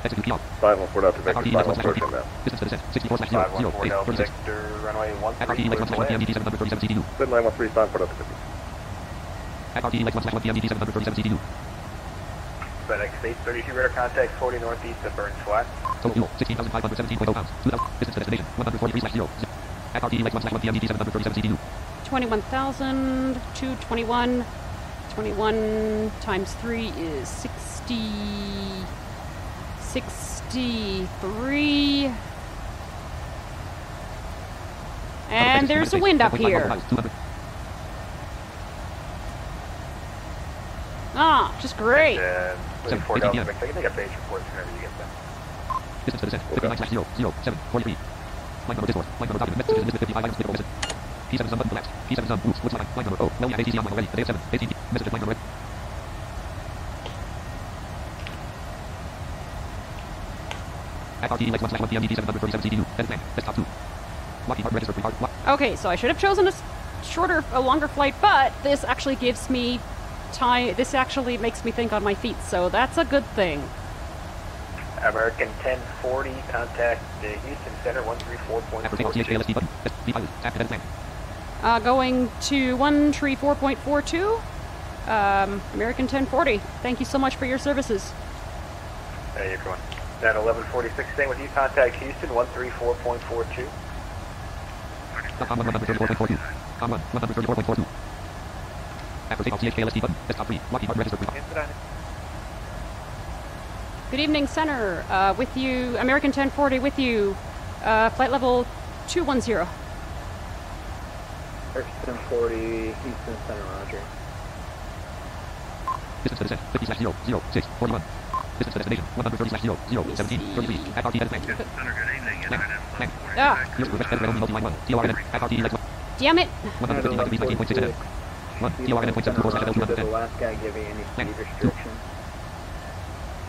Exit 2P off. 514 out to At Victor, 1 slash 2 feet. 514 now. Distance to descent, 64 slash 0, 0, 8, 36. Victor, runway At RT, 13, legs 1 slash 1 PM ED 737 CDU. Send 913 514 out to Victor. At RT, legs 1 slash 1 PM ED 737 CDU. FedEx 832, radar contact 40 northeast of Burns Flat. Total fuel, 16,517.0 pounds. 2,000. Distance to destination, 143 slash 0. At RT, legs 1 slash 1 PM ED 737 CDU. 21,000 to 21. 21 times 3 is 60. 63. And there's a wind up here. Ah, just great. And Seven, 4 fifty, Delta yeah. Victor, I can take a base report whenever you get them. Distance to descent, 59 slash 0, 0, 7, 43. Number number document. Messages Elizabeth 55 items visit. P7 sun button collapsed. P7 sun line. Flight number oh, O. Well, yeah, ATC online already. A day of 7. 18. Message flight number. At legs 1 slash 1 PM 737 CDU. Edit plan. Desktop 2. Lockheed Martin registered. Lock. Okay, so I should have chosen a shorter, a longer flight, but this actually gives me time. This actually makes me think on my feet, so that's a good thing. American 1040, contact the Houston Center After 134.42. THALSD button. vPilot. Tap edit plan. Uh, going to 134.42. Um, American 1040. Thank you so much for your services. There you're going. Then 1146, staying with you, contact Houston 134.42. Com 134.42. Com 1 134.42. After takeoff, THALSD button. Desktop 3. Lockheed Martin registered. Lock. Good evening, Center. Uh, with you, American 1040 with you. Uh, flight level 210. American 1040, Houston Center, Roger. Distance to descent, 50 slash 0, 0, 6, 41. Distance to destination, 130 slash 0, 0, 17, 33. At RT edit. Center, good evening. Plan, plan. Ah, Here's the edit red multi line 1. TORN at RT legs 1. damn it. 159 degrees 19.6 nm. 1. TORN at 0.74 slash L2 Did the 110.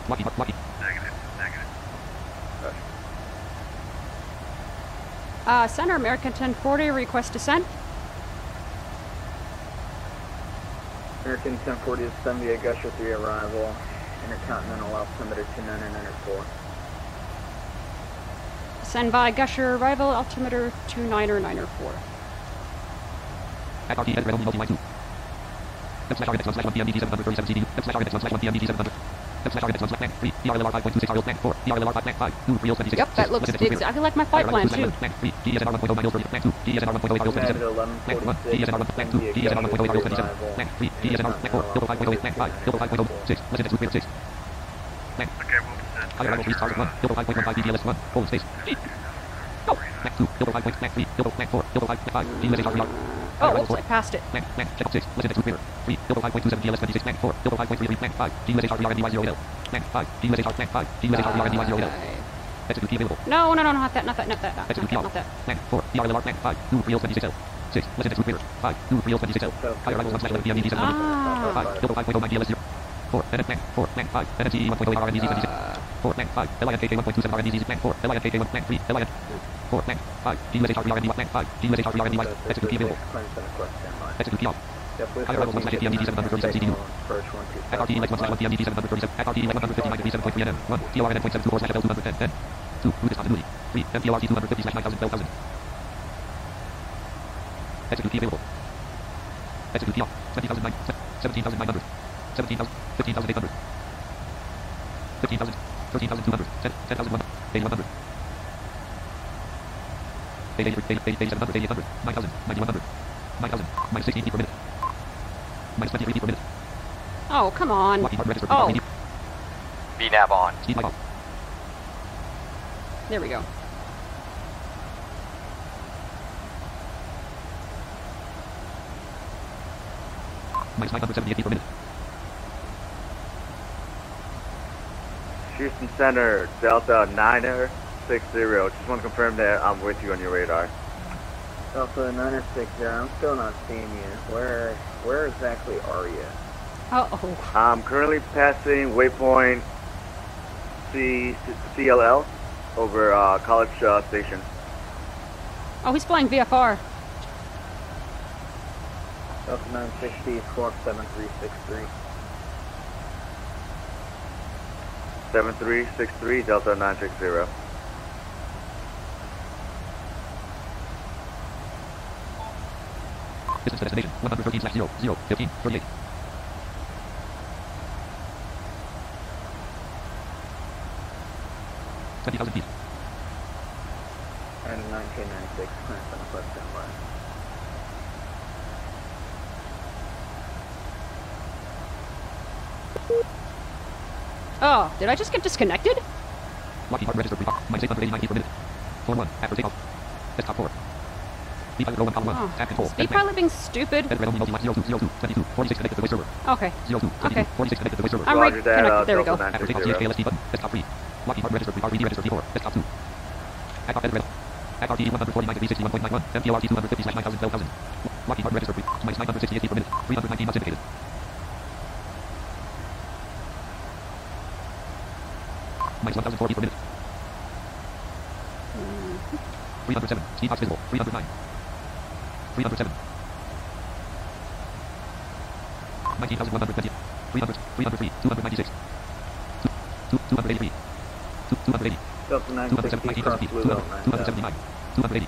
Last guy give you any Plan. speed restriction? Lockheed, Lockheed. Negative, negative. Uh, Center, American 1040, request descent. American 1040 is 70 Gusher 3 arrival. Intercontinental altimeter 2994. Send by Gusher arrival, altimeter 29904. At RT edit red only multi line 2. M slash RNX 1 slash 1 PM ED 737 CDU. M slash RNX 1 slash 1 PM 700. M slash RNX 1 slash plan 3. DRLR 5.26 RL plan 4. DRLR 5 plan 5. New 3 Yep, that looks exactly like my flight plan, too. Plan 3. DSNR 1.0 miles per minute. Plan 2. DSNR 1.0 RL United 37. Plan 1. 1146, DSNR 1. Plan 2. 70 DSNR 1.0 RL Gusher 3 37. arrival. Plan 3. DSNR Plan 4. Double 5.0 Plan 5. Double 5.0 6. Listen to 2 6. Plan. Okay, we'll descend. Higher level 3 target 1. Double 5.15 BDLS 1. Hold space. Go. Plan 2. Double 5. Plan 3. Double plan 4. Double 5. Plan 5. DUSH RR. Oh, whoops, I passed it. Plan, plan, check 6, listen to 2 clear. 3, double 5.27 DLS 26, plan 4, double 5.33, plan 5, DUSH RR and DY 0 5, DUSH plan 5, DUSH RR 0 Okay. Exit key available. No, no, no, not that, not that, not that, not, Exit not that, not that. Land 4. DRLR land 5. Two Real 26L. 6. Listen to clear. 5. Two Real 26L. Higher arrival 1 slash 11 PM ED 700. Ah. 5. Double 5.09 DLS 0. 4. NF land 4. Land 5. edit NFTE 1.08 RMDZ 76. 4. Land 5. LINKK 1.27 RMDZ land 4. LINKK 1 land 3. LIN 4. Land 5. GUSHRB RMD 1 land 5. GUSHRB RMD 1. Exit key available. Clearance center request standby. Exit key off. Yep, with Higher arrival 1 slash PM 737 CDU. 127. At 1 slash 1 PM 737. At RTE like 159 degrees 7.3 NM. 1. TRN 0.724 slash FL 210. 10. 2. Route is continuity. 3. MPLRT 250 slash 9000 12,000. Exit key available. Exit key off. 20,900. 17,900. 17,000. 15,800. 15,000. 13,200. 10. 10,100. 8,100. 8,800. 8,700. 8,800. 9,000. 9,100. 9,000. Minus 16 feet per minute. Minus 23 feet per minute. Oh, come on. Lockheed Martin register. Oh, VNAV on. Speed light off. there we go. Minus 978 feet per minute. Houston Center, Delta 960. Just want to confirm that I'm with you on your radar. Alpha 960, I'm still not seeing you. Where, where exactly are you? Uh-oh. I'm currently passing waypoint C CLL over uh, College uh, Station. Oh, he's flying VFR. Alpha 960, squawk 7363. 7363 Delta 960. Distance to destination. 113 slash 0. 0. 15. 38. Twenty thousand feet. And 1996, clearance center request standby. Oh, did I just get disconnected? Lockheed Martin register. Pre- minus 889 feet per minute. Floor 1. After takeoff. Desktop 4. Oh, Tap control. pilot being stupid. Edit red only multi 02 02 22 46 connected to the voice server. Okay. Okay. 46 connected to the voice server. I'm Roger that, uh, there we go. Delta After takeoff, 960. GSK button. Desktop 3. Lockheed Martin register. Pre- RVD register P4. Desktop 2. Act edit red. Act RTE 149 degrees 61.91. MPLRT 250 slash 9000 12,000. Lockheed Martin register. Pre- minus 968 per minute. 319 knots indicated. Minus 1004 per minute. 307. Speed box visible. 309. 307. 19,120. 300. 303. 296. 2, 283. 2, 280. Delta 960, 270 cross feet. blue 200, belt 9000. 279. 280.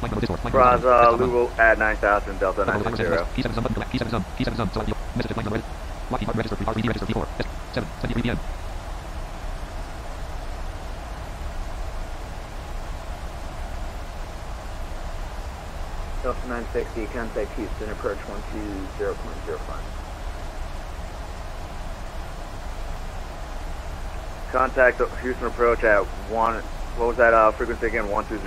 Flight number Discord. Flight number Bronze Discord. uh, Desktop one. Lugo at 9000 Delta Flight number 960. P7 Zoom button black. P7 Zoom. P7 Zoom. Select your message to flight number. Lockheed Martin register. RVD register P4. 7. 23 p.m. Delta 960, contact Houston, approach 120.05. Contact Houston approach at 1. What was that uh, frequency again? 120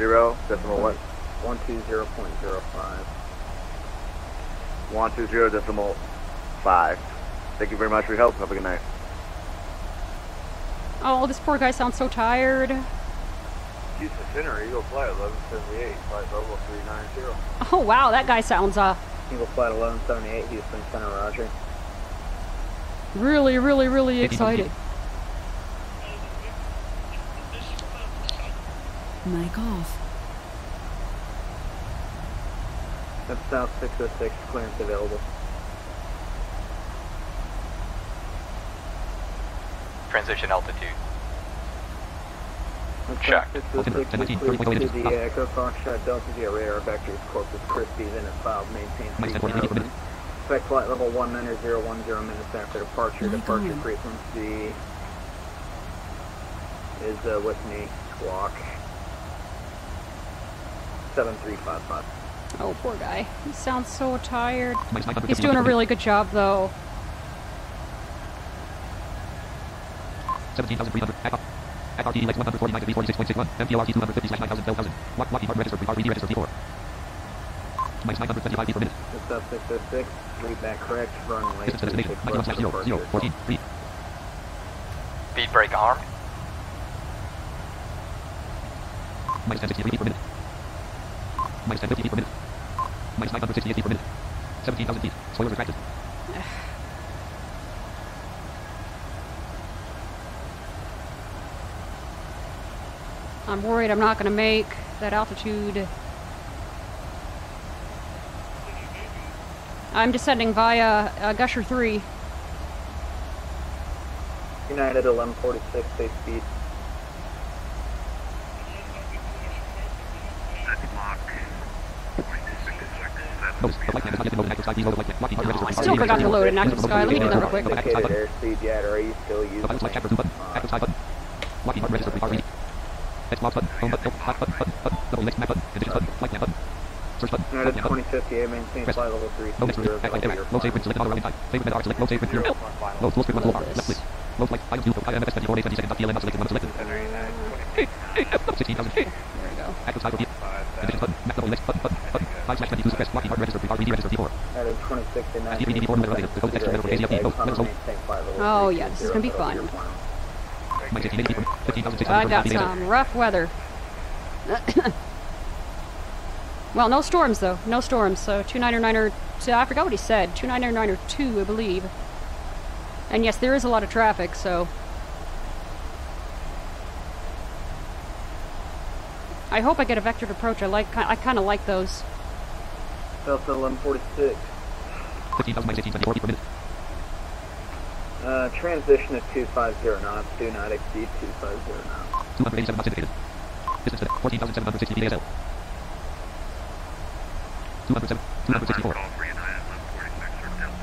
decimal what? 120.05. 120 decimal 5. Thank you very much for your help. Have a good night. Oh, this poor guy sounds so tired. Houston Center, Eagle Flight 1178, flight level 390. Oh, wow, that guy sounds, uh, Eagle Flight 1178, Houston Center, roger. really, really, really excited. Mic off. That's South 606, clearance available. Transition altitude. That's Check. South 606, Ten nineteen, clear thirty point to eight inches. the Echo Foxtrot Delta via radar vectors Corpus Christi, then at filed, maintain Minus 10 frequent feet per open. minute. Expect flight level 19010 minutes after departure. Oh Departure frequency is uh, with me, squawk 7355. Oh, poor guy. He sounds so tired. Minus He's doing a really good job, though. 17,300. Act up. Act RTE like 149 degrees 46.61. MPLRT 250 slash 9000 12,000. Lock, Lockheed Martin register. RVD register P4. Minus 925 feet per minute. It's up 606, lead back correct, runway Distance to destination. 36 91 left slash for 0, 0, 14, 3. Speed brake armed. Minus 1063 feet per minute. Minus 1050 feet per minute. Minus 968 feet per minute. 17,000 feet. Spoilers retracted. I'm worried I'm not going to make that altitude. I'm descending via uh, Gusher 3. United 1146, safe speed. Notice, the flight plan is not yet loaded active sky below the flight plan. Lockheed Martin Oh, I still forgot to load an active sky. Let me do that real quick. Active sky button. airspeed yet, or are you still The using pilot select chapter 2 button. Active sky button. Lockheed Martin registered. Require reading. Xbox button. Home button. Hot button. Button. Button. Next map button. Button. Flight plan button. Search button. United Flight plan button. 2058, maintain Press. flight level 3. Low next route. Backlight error. Low save print. Select auto routing time. Favorite med Select low save print. Zero. Low. Full script one. Full bar. Left click. Low flight. Item 2. IMS 24 day 20 seconds. DLM not selected. One selected. 16,000. There we go. Active sky repeat. Conditions button. Map button. Button. Button. 5 slash 22 suppressed. Lockheed Martin registered. Require reading register. D4. United 2069, DVD maintain four minute updated. The code text flight for AZFD. level Go. Level slow. maintain flight level Oh, 320, yeah, this is gonna be fun. I from got some rough weather. well, no storms though. No storms. So 299er. So I forgot what he said. 299er 2, I believe. And yes, there is a lot of traffic. So I hope I get a vectored approach. I like. I kind of like those. Delta 1146, 15,000 minus 1824 feet per minute. Uh, transition at 250 knots, do not exceed 250 knots. 287 knots indicated. Distance to 14,760 feet ASL. 207, 264.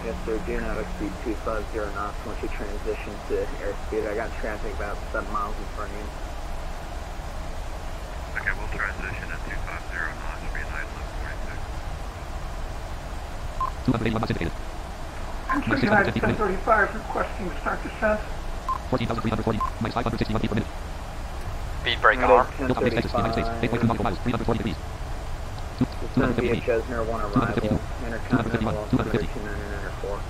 Yes, sir, do not exceed 250 knots once you transition to airspeed. I got traffic about 7 miles in front of you. Okay, we'll transition at 250 knots for United 1146. 281 knots indicated. Minus 610 feet per minute. 1035 requesting start descent. 14,340, minus 561 feet per minute. Speed brake United armed. Hilltop Base, Texas, United States. 8.2 nautical miles, 340 degrees. Descend via 258. Chesner 1 arrival, intercontinental 250. 294.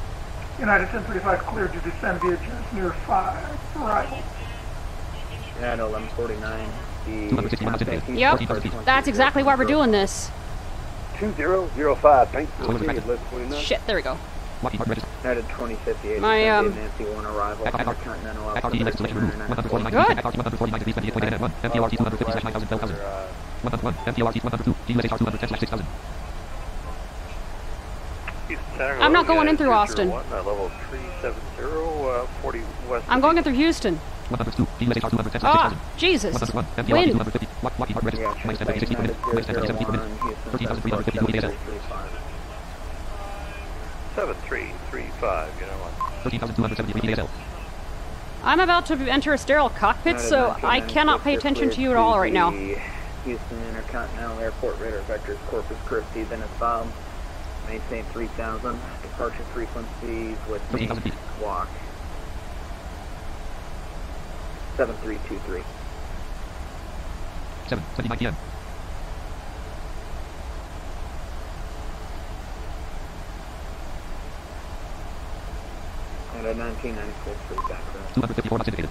United 1035 cleared to descend via Chesnere 5. Arrival. United 1149, the 261 knots indicated. Yep. 14,000 feet. That's exactly why we're doing this. 2005, thanks for Spoilers the retracted. list 29. Shit. There we go. Lockheed United 2058, My, um, Nancy 1 arrival, Act- act- intercontinental Act RT next selection removed. 149 Good. degrees. Act RT 149 degrees. 28.8 1. MPLRT 250 slash 9000 1000. 101. MPLRT 102. GUSHR 210 slash 6000. I'm not going in through Austin. One, uh, level 370, uh, 40 west. I'm going in through Houston. 102. GUSHR 210 slash Ah, 6000. Jesus. 101. MPLRT Wind. 7335, you know what? 13,270 feet ASL. I'm about to enter a sterile cockpit, so I cannot pay attention to you at all right now. Houston Intercontinental Airport radar vectors Corpus Christi, then it's filed. Maintain 3000. Departure frequencies with me. 13,000 feet. Walk. 7323. 7. 29 p.m. And a 1996 free background. 254 knots indicated.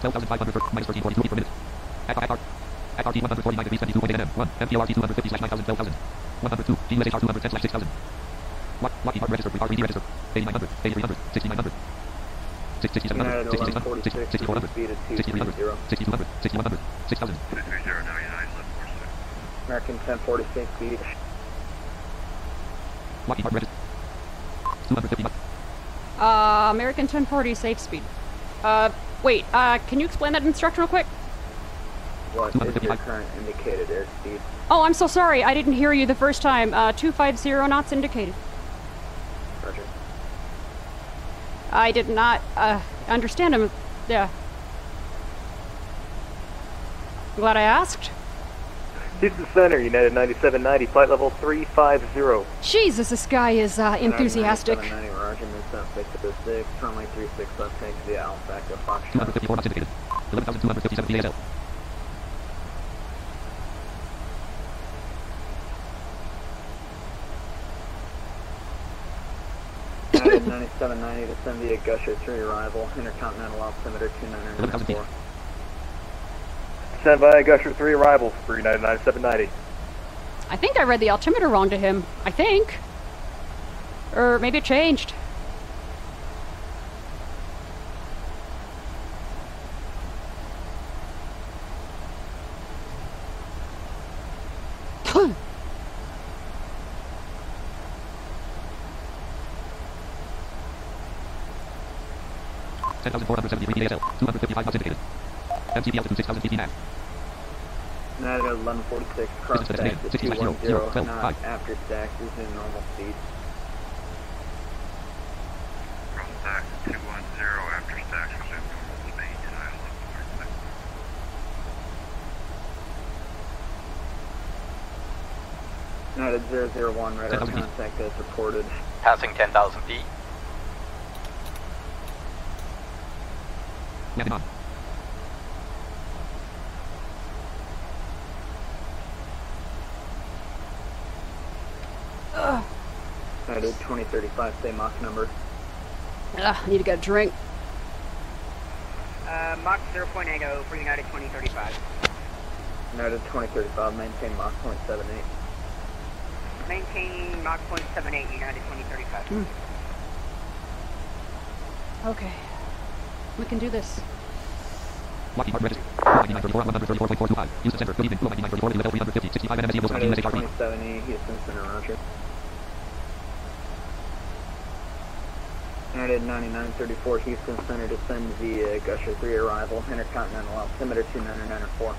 12,500 for minus 1342 feet per minute. Act Act Act 149 degrees 72.8 nm. 1. MPLRT 250 slash 9000 12,000. 102. GUSHR 210 slash 6000. Lock- Lockheed Martin registered. Require reading register. 8900. 8300. 6900. 6700. 6600. 6400. 6300. 230. 6200. 6100. 6000. 230 now, United 1146. American 1046 speed. Lockheed Martin registered. 250 knots. Uh, American 1040 safe speed. Uh, wait, uh, can you explain that instruction real quick? What is your current indicated airspeed? Oh, I'm so sorry. I didn't hear you the first time. Uh, 250 knots indicated. Roger. I did not, uh, understand him. Yeah. Glad I asked. Houston Center, United 9790, flight level 350. Jesus, this guy is uh, enthusiastic. 254 knots 11,257 PSL. United 9790 to send via Gusher 3 arrival, intercontinental altimeter 2904. Stand by Gusher 3 arrival, 399 790. I think I read the altimeter wrong to him. I think. Or maybe it changed. Ten thousand four hundred seventy-three ASL. Two hundred fifty-five knots indicated. MCBL to six thousand feet max. United at 1146, cross Distance stack destination, to 60 0, 210, not after stacks is in normal speed. Contact 210 after stacks resume normal speed tonight 1146. United 001, radar 10,000 contact as reported. Passing 10,000 feet. Landing on. Ugh. United 2035, say Mach number. Ugh, I need to get a drink. Uh, Mach 0.80 for United 2035. United 2035, maintain Mach 0.78. Maintaining Mach 0.78 United 2035. Hmm. Okay. We can do this. Lockheed Martin registered. 9934 134.425. Use the center. Good evening. Blue 9934 level 350. 65 NMSE equals United 19 SHRP. 2070, Houston Center, Roger. United 9934, Houston Center, descend via uh, Gusher 3 arrival, intercontinental altimeter 2994.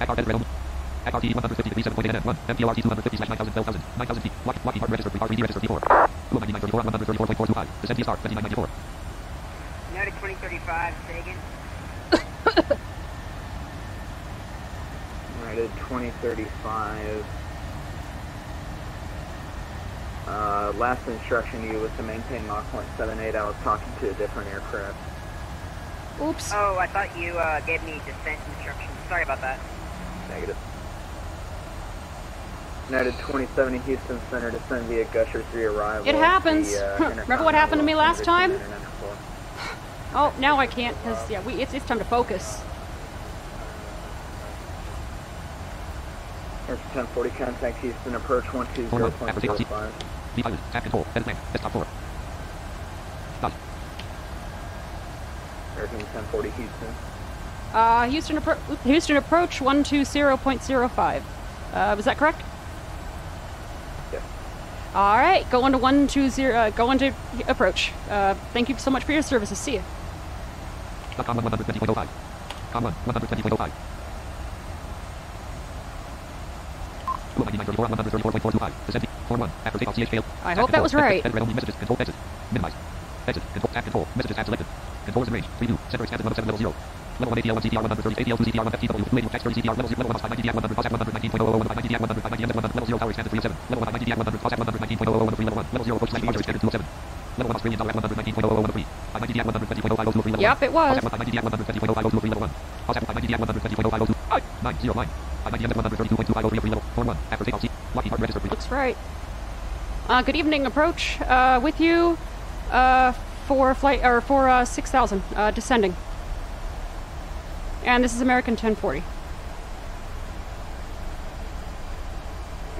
Akar Desert Realm. Akar T 150 degrees 7.8 NM 1. MPLR 250 slash 9000 12,000. 9000 feet. Lock, Lockheed Martin registered. R3D registered V4. Blue 9934 134.425. Descend via 2994. United 2035, say. United 2035. Uh, last instruction to you was to maintain Mach 0.78. I was talking to a different aircraft. Oops. Oh, I thought you uh, gave me descent instructions. Sorry about that. Negative. United 2070 Houston Center descend via Gusher 3 arrival. It happens. The, uh, Remember what happened to me last time? Oh, now I can't because yeah, we it's, it's time to focus. Air 1040 contact Houston approach 120.05. V5. Tap control. Edit plan. Desktop 4. Done. American 1040 Houston. Uh, Houston appro- Houston approach one two zero point zero five. Uh, was that correct? Yes. All right, going to one two zero. Uh, going to approach. Uh, thank you so much for your services. See you. Com 1 120.05. Com 1 120.05. Blue 9934 134.425. Descend V. 41. After takeoff CH failed. I hope that was right. Edit red only messages. Control exit. Minimize. Exit. Control. Tap control. Messages tab selected. Controllers in range. Preview. Center expansion level 7 level 0. Level 1 ATL 1 CTR 130 ATL 2 CTR 1 FTW radio text 30 CTR level 0 level 1 5 DDR 100 Cossack 119.001 5 DDR 100 5 DDR 100 level 0 tower extended 37 level 1 5 DDR 100 Cossack 119.001 level 1 level 0 approach slash departure extended 207 level 1 Australian dollar 119.001 5 DDR 120.050 level 1 Yep, it was. Cossack 5 DDR 120.050 level 1 Cossack 5 DDR 120.050 909 5 DDR 132.2503 level 41 after takeoff C Lockheed Martin register Looks right. Uh, good evening, approach. Uh, with you, uh, for flight or for uh, six thousand, uh, descending. And this is American 1040.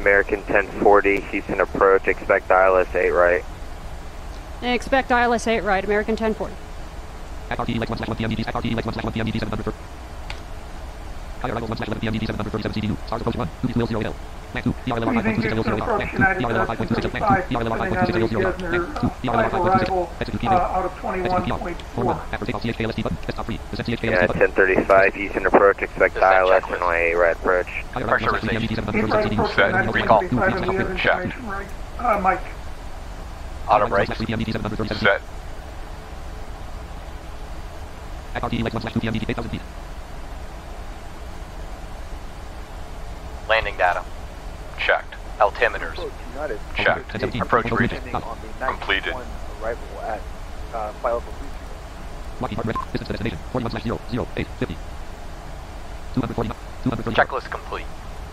American 1040, Houston approach, expect ILS 8 right. And expect ILS 8 right, American 1040. FRT Lex 1 slash 1 PMDG, FRT Lex 1 slash 1 PMDG 730. Higher levels 1 slash 11 PMDG 737 CDU. SARS approach 1, Duty Wheel 0 AL. Mac 2, ERLR 5.26 0 AR. Mac 2, ERLR 5.26 Mac 2, ERLR 5.26 0 AR. Mac 2, ERLR 5.26. Exit to uh, PM. out of Exit to PR. 21.4. 41. After takeoff CHKLST button. Desktop free. Descent CHKLST Yeah, button. 1035, Houston approach, expect ILS runway right approach. Higher levels 1 slash 3 PMDG 737 CDU. Set. Recall. Check. Right. Uh, Mike. Auto Higher levels 1 brakes. slash 3 PMDG 737 Set. FRT Lex 1 slash 2 PMDG 8000 feet. Landing data. Checked. Altimeters. Checked. Approach Approach region. on the night Completed. one arrival at uh, flight level 3. Lockheed Martin register. Distance destination. 41 slash 0 0 8 50. 240 230. Checklist complete.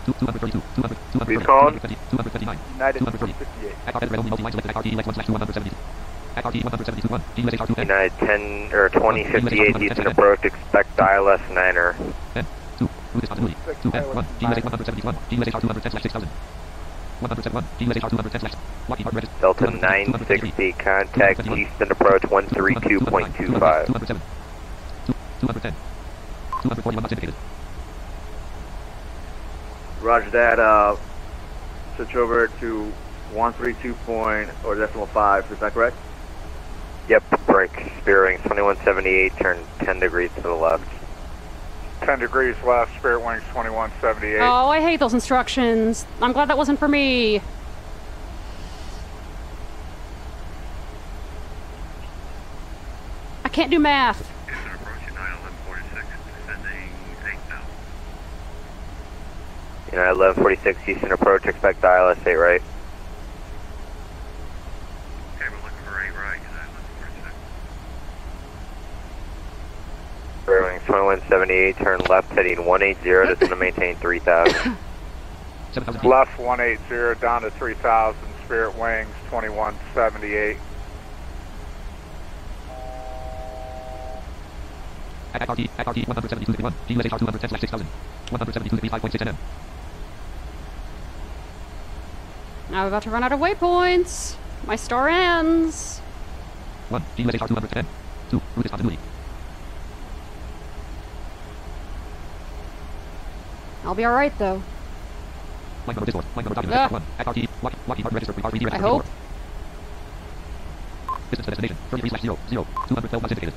232, 200, 200, Please call. 220, 229, United 230. 58. Act red only multi-line selected ACRT ELEX 1 slash 272. ACRT 172 1, GUSH R2 10, United 10 or 2058 Houston approach, expect ILS 9er. 10, 2, route is continuity, 2, 10, 1, GUSH 171, GUSH R210 slash 6000. 171, GUSH R210 slash, Lockheed Martin registered. Delta 200, 960, contact Houston approach 132.25. 207, 210, 241 months indicated. Roger that. Uh, switch over to 132 point or decimal five. Is that correct? Yep, break, spearing 2178, turn 10 degrees to the left. 10 degrees left, Spirit Wings 2178. Oh, I hate those instructions. I'm glad that wasn't for me. I can't do math. Houston approaching 91146, descending 8000. United 1146 Houston approach, expect ILS 8 right. Okay, we're looking for 8 right, United 1146. Spirit Wings 2178, turn left heading 180, descend to maintain 3000. 7000. Left 180 down to 3000, Spirit Wings 2178. ACRT, ACRT 172 1, GUSH R210 slash 6000. 172 degree 5.6 nm. Now we're about to run out of waypoints. My star ends. 1, GUSH R210. 2, route is continuity. I'll be alright though. Flight number Discord, flight number document, Ah. 1, ACRT, Lockheed, Lockheed Martin registered, R3D. I hope. Distance to destination, 33 slash 0, 0, 212 months indicated.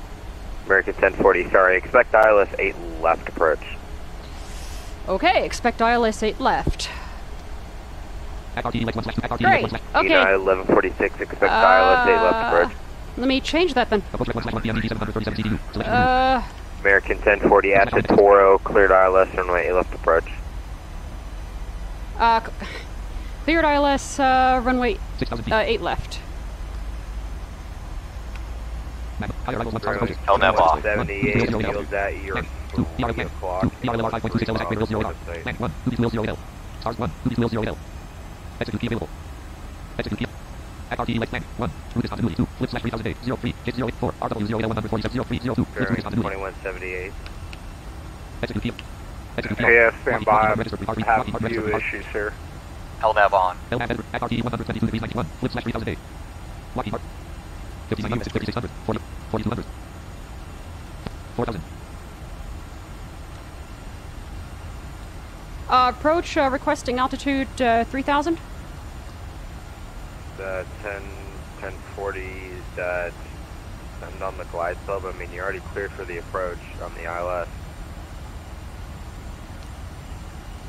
American 1040, sorry, expect ILS 8 left approach. Okay, expect ILS 8 left. ACRT ELEX 1 slash 2, ACRT Great. ELEX 1 slash, United Okay. 1146, expect ILS 8 left Uh, approach. Let me change that then. approach rec 1 slash 1 PMDG 737 CDU. Select route. Uh, American 1040, after Toro, cleared ILS runway 8 left approach. uh, c- cleared ILS, uh, runway uh, 8 left. Mag- higher arrivals 1 approaches. LNAV off. 78, field at your 3 o'clock. 2, ERL 5.26 LS activate 0 radar. Plan 1, 2 wheel 0 L. Stars 1, 2 wheel 0 L. Execute key available. Execute key. ACRT ELEX plan 1, route is continuity 2, flip slash 3000 day, 03, gate 084, RW 0 L 147 03 02, flip route Bearing 2178. Execute key. Execute key. Yeah, stand by. Lockheed registered, R3, Have a few issues here. LNAV on. LNAV editor, ACRT 122 degrees 91, flip slash 3000. Lockheed Martin. 59 5600, 40, 4200. 4000. Uh, approach uh, requesting altitude uh, 3000. The 10, 1040 is that send on the glide sub. I mean, you're already cleared for the approach on the ILS.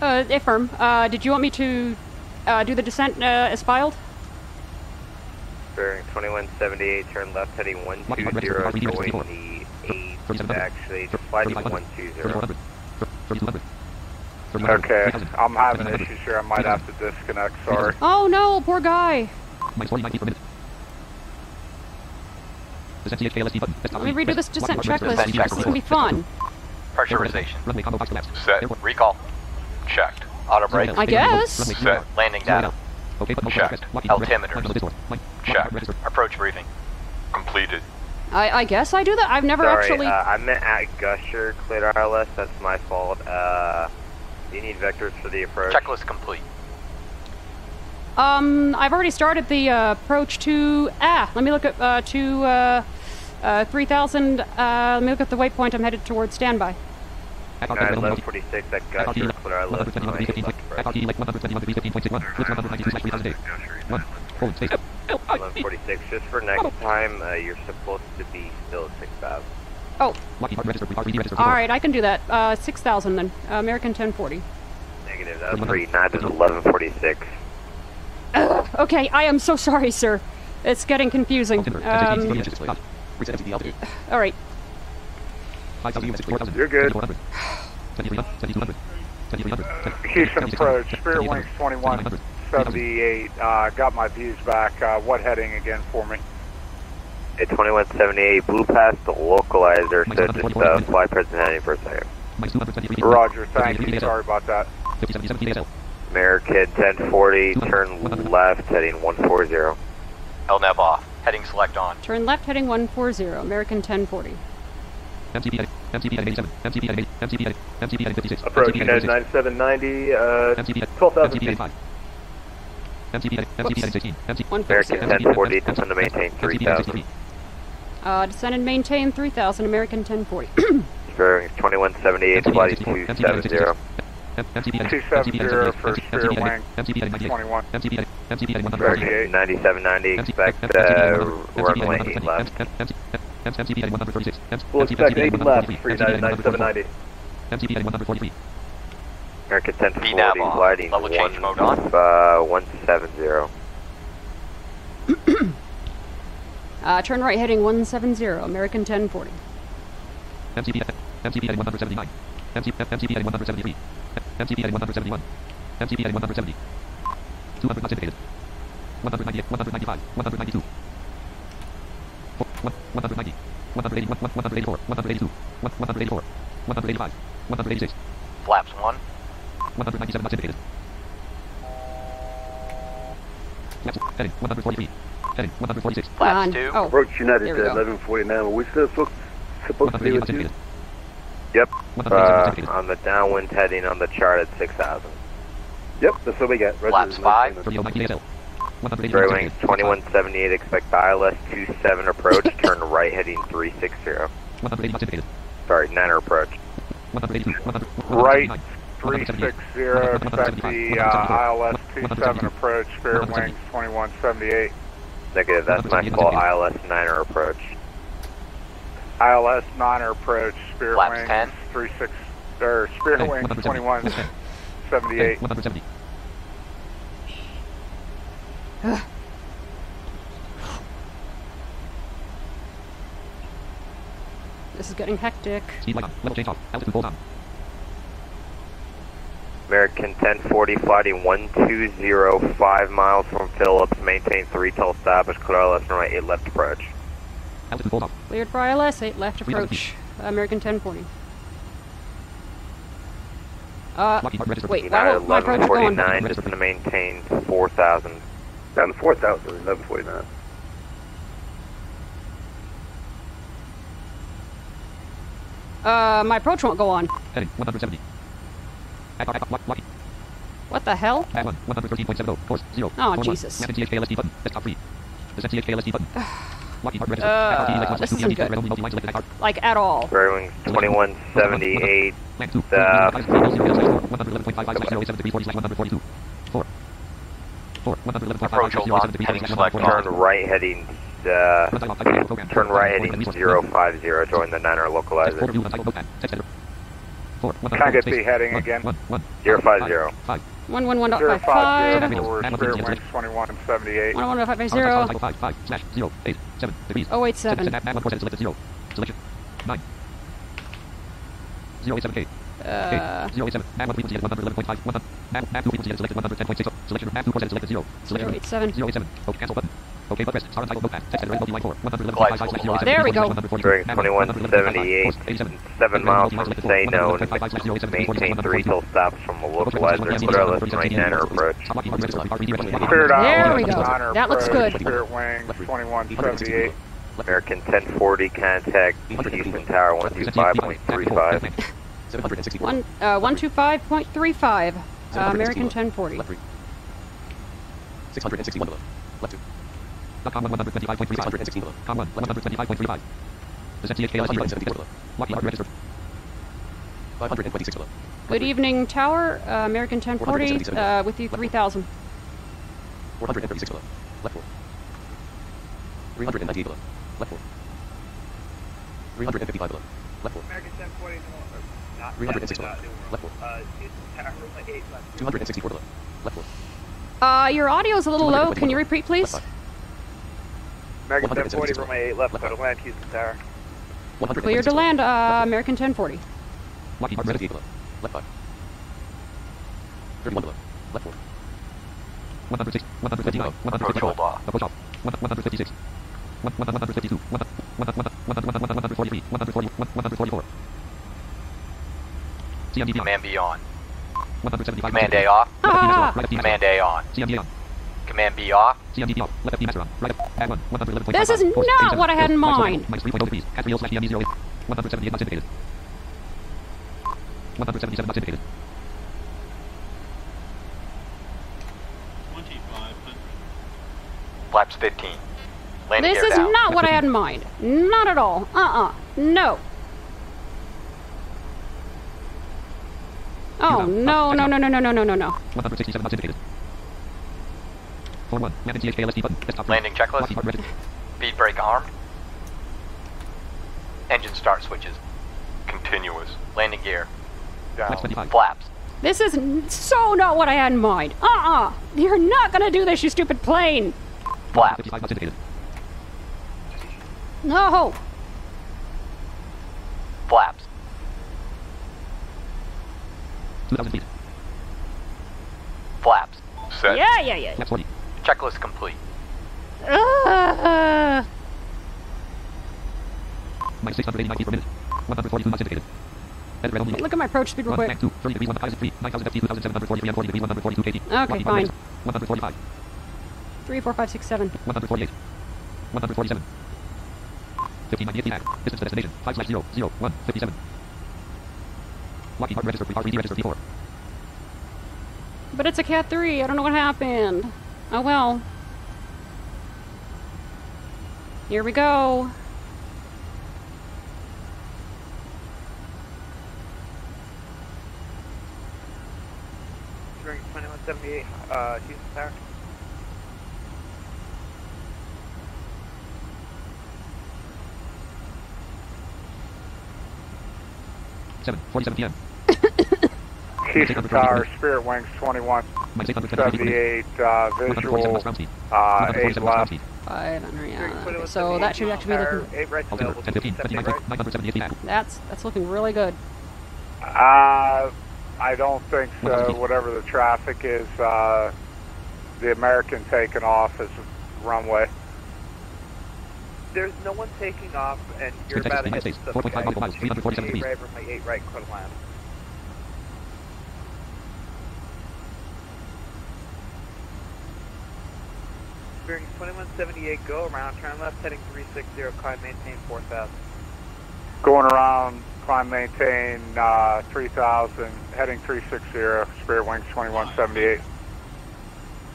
Uh, affirm. Uh, did you want me to uh, do the descent uh, as filed? Bearing 2178, turn left heading 120, going the 8, actually, just sliding 120. Okay, I'm having issues here. I might have to disconnect. Sorry. Oh no, poor guy. Minus 49 feet per minute. Descent CHKLSD button. Desktop Let me redo this descent checklist. This is gonna be fun. Pressurization. Runway combo box collapsed. Set. Airport. Recall. Checked. Auto brake. I guess. Set. Landing Zero data. Okay, but Checked. progress. Lockheed Martin Altimeters. registered. Discord. Line. Lockheed Checked. Approach briefing. Completed. I, I guess I do that. I've never Sorry, actually. uh, I meant at Gusher, cleared ILS. That's my fault. Uh, do you need vectors for the approach? Checklist complete. Um, I've already started the uh, approach to. Ah, let me look at uh, to uh, uh, 3000. Uh, let me look at the waypoint. I'm headed towards standby. United 1146 at Gusher, clear ILS. ACRT 121 degrees 15 point- ACRT like 121 degrees 15.61. Flip 192 slash 3000 day. 1. Hold space. 1146. Just for next time, uh, you're supposed to be still at 6000. Oh, Lockheed Martin registered. R3D registered. all right. I can do that. Uh, 6000 then. Uh, American 1040. Negative. That was for United 1146. Ugh, okay, I am so sorry, sir. It's getting confusing. Altimeter. SAT 30 Um, inches. Stop. Reset MCD altitude. all right. 5000 units. 4000. You're good. 2400. 2300. 2300. 2300. Houston approach. Spirit Wings 2178. Uh, got my views back. Uh, what heading again for me? At 2178, blew past the localizer, so just uh, fly present heading for a second. Minus Roger. Thank you. Sorry about that. 5070 ASL. American 1040, turn left, heading 140. LNAV off. Heading select on. Turn left heading 140, American 1040. MCP heading, 87, MCP heading 8, MCP heading, 56, Approach MCP heading United 9790, uh, MCP 12,000 MCP feet. heading 5. MCP heading, MCP heading 16, American 1040, descend to maintain MCP 3000. Uh, descend and maintain 3000, American 1040. Spirit 2178, flight 270. MCP heading, 270 for MCP Spirit heading, Wing MCP heading 98, 21. MCP heading, MCP heading 148, American 9790, expect MCP uh, runway 8 left. MCP heading 136, We'll MCP expect heading 8 left for United 9790. MCP heading 143, American 1040, off. gliding Level change mode on. uh, 170. Uh, turn right heading 170, American 1040. MCP heading, MCP 179, MC, MCP 173, MCP heading 171, MCP heading 170, 200 knots indicated, 198, 195, 192, Four, one, 190, 180, 184, 182, 184, 185, 186, Flaps 1. 197 knots indicated. Flaps, heading 143, heading 146, Flaps 2. Oh, Approach United There we uh, go. 1149. Are we still supposed, supposed to be with you? Indicated, Yep. Uh, on the downwind heading on the chart at 6000. Yep, that's what we get. Roger, Flaps five. nice. 3090 ASL, 180 Spirit knots wings indicated, 2178, expect ILS 27 approach, turn right heading 360. 180 knots indicated, Sorry, Niner approach. Right 360, expect the uh, ILS 27 approach, Spirit Wings 2178. Negative, that's my call, ILS Niner approach. ILS 9 approach, Spirit Flaps Wings 10. 36, or Spirit Hey, Wings 170, 2178. 170, This is getting hectic. speed light on, level change off, altitude hold on, American 1040, flighting 1205 miles from Phillips, maintain 3 till established, clear ILS runway 8 left approach. Altitude hold off, Cleared for ILS, 8 left approach. American 1040. Uh, Lockheed wait, United why won't my approach going? 1149, just to maintain 4000. Down to 4,000, 1149. Uh, my approach won't go on. heading 170, At- at- lock- Lockheed, What the hell? At 1, 113.70, course 0, Oh, 41, Jesus. Land THKLSD button, desktop free, descent THKLSD button, Lockheed Martin registered, Uh, FRT select this two isn't EMD, good. red only multi-line selected at Like, at all. Spirit Wings 2178, Land 2, Uh, 111.55 degrees 40 slash 142, 4, 4, 111.55 Approach slash hold 07 on. degrees Heading slash select 142, turn right heading, uh, turn right heading 050, join the Niner localizer. Can I get the heading again? 050. 111.55. 050 for Spirit Wings 2178. 111.50. slash 0, 8, 7 degrees. 087. Selection, add one course, selected 0. Selection, 9. 087K. Uh, 087. Add one frequency at 111.5. 100. Add, add two frequency at selected 110.6. Selection, add two course at selected 0. Selection, 087. 087. Oh, cancel button. Okay, but press. Star untitled notepad. Text editor, multi-line 4. 111.55 slash 087. There we go. 140. Spirit Add one, 2178, 111.55. 87. 7 miles from Say Known, maintain 3 till stops from a localizer, clear ILS runway Niner approach. Cleared There we ILS go. 9 That looks approach, good. Spirit Wings 2178. American 1040, contact Houston Tower 125.35. One, uh, 125.35. Uh, American 1040. 661 below. Left 2. Com 125.35. Com 1 125.35. Descent THKLSD button 74 below. Lockheed Martin registered. 526 below. Good evening, Tower. Uh, American 1040. Uh, with you 3000. 436 below. Left 4. 398 below. Left 4. 355 below. Left 4. American 1040 not 306. Left 4. Uh, Houston Tower, runway 8 left. 264 below. Left 4. Uh, your audio's a little low. Can you repeat, please? American 1040, runway 8 left, clear to land, Houston Tower. Clear to land, uh, American 1040. Lockheed Martin 78 below. Left 5. 31 below. Left 4. 106. 150 below. 155. Approach hold off. Approach off. 156. 152. 143. 144. CMDB on. Command beyond. 175. Command A off. Ah! Right Command A on. CMD on. Command B off. CMD off. Left FD master on. Right Add 1. 111.55. This is not what I had in Minus one, mind. Minus 3.0 degrees. Cat 3 slash DME 08. 178 knots indicated. 177 knots indicated. Flaps 15. Landing This is down. not what I had in mind. Not at all. Uh-uh. No. Oh, no, no, no, no, no, no, no, no, no. 167 knots indicated. 4-1. Landing THK LSD button. Desktop three. Landing checklist. Lockheed Martin registered. Speed brake armed. Engine start switches. Continuous. Landing gear. Flaps 25. Flaps. This is n- so not what I had in mind. Uh-uh. You're not gonna do this, you stupid plane. Flaps. 55 knots indicated. No. Flaps. 2,000 feet. Flaps. Set. Yeah, yeah, yeah. Flaps 40. Checklist complete. Uh, Minus 689 feet per minute. 142 knots indicated. Edit red only. look at my approach speed real Run quick. back 2. 30 degrees 1000 feet. 9000 FT 2743 and 40 degrees 142 KT. Okay, Lockheed fine. Martin. 145. Three, four, five, six, seven. 148. 147. 1598 feet back. Distance to destination. 5 slash 0, 0, 1, 57. Lockheed Martin registered. R3D registered P4. But it's a Cat 3. I don't know what happened. Oh well. Here we go. During 2178, uh, Houston Tower. Seven, 47 p.m. Houston Tower, Spirit Wings 2178, uh, visual, uh, 8 left. Five under, yeah. Okay, so that should actually be looking. Eight right Altimeter, available. 10, 15, 59 feet, 978. That's that's looking really good. Uh, I don't think so. Whatever the traffic is, uh, the American taking off is runway. There's no one taking off, and you're Spin about to United hit States, 4.5 nautical miles, 347 Eight degrees. right over my 8 right, code land. Bearing 2178, go around, turn left, heading 360, climb, maintain 4000. Going around, climb, maintain, uh, 3000, heading 360, Spirit Wings 2178.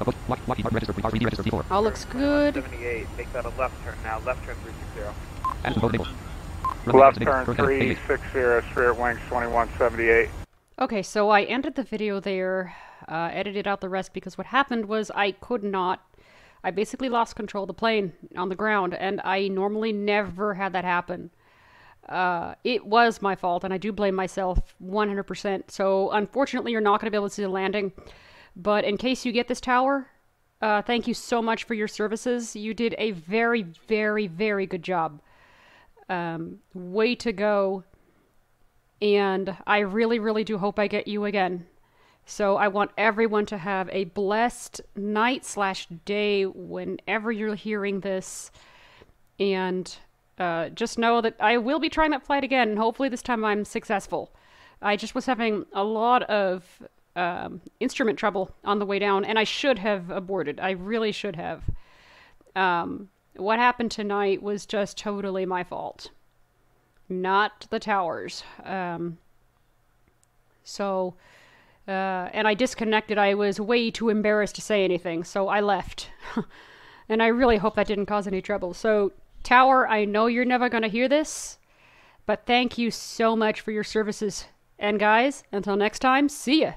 Opposed, Lock- Lockheed Martin registered. R3D registered P4. All looks good. 78, make that a left turn now, left turn 360. Addison Boat Naval. Runway Left turn 360, Spirit Wings 2178. Okay, so I ended the video there, uh, edited out the rest because what happened was I could not. I basically lost control of the plane on the ground, and I normally never had that happen. Uh, it was my fault, and I do blame myself 100%. So, unfortunately, you're not going to be able to see the landing. But in case you get this tower, uh, thank you so much for your services. You did a very, very, very good job. Um, way to go. And I really, really do hope I get you again. So I want everyone to have a blessed night slash day whenever you're hearing this. And uh, just know that I will be trying that flight again, and hopefully this time I'm successful. I just was having a lot of um, instrument trouble on the way down, and I should have aborted. I really should have. Um, what happened tonight was just totally my fault, not the towers. Um, so, uh, and I disconnected. I was way too embarrassed to say anything, so I left. and I really hope that didn't cause any trouble. So, Tower, I know you're never going to hear this, but thank you so much for your services. And guys, until next time, see ya.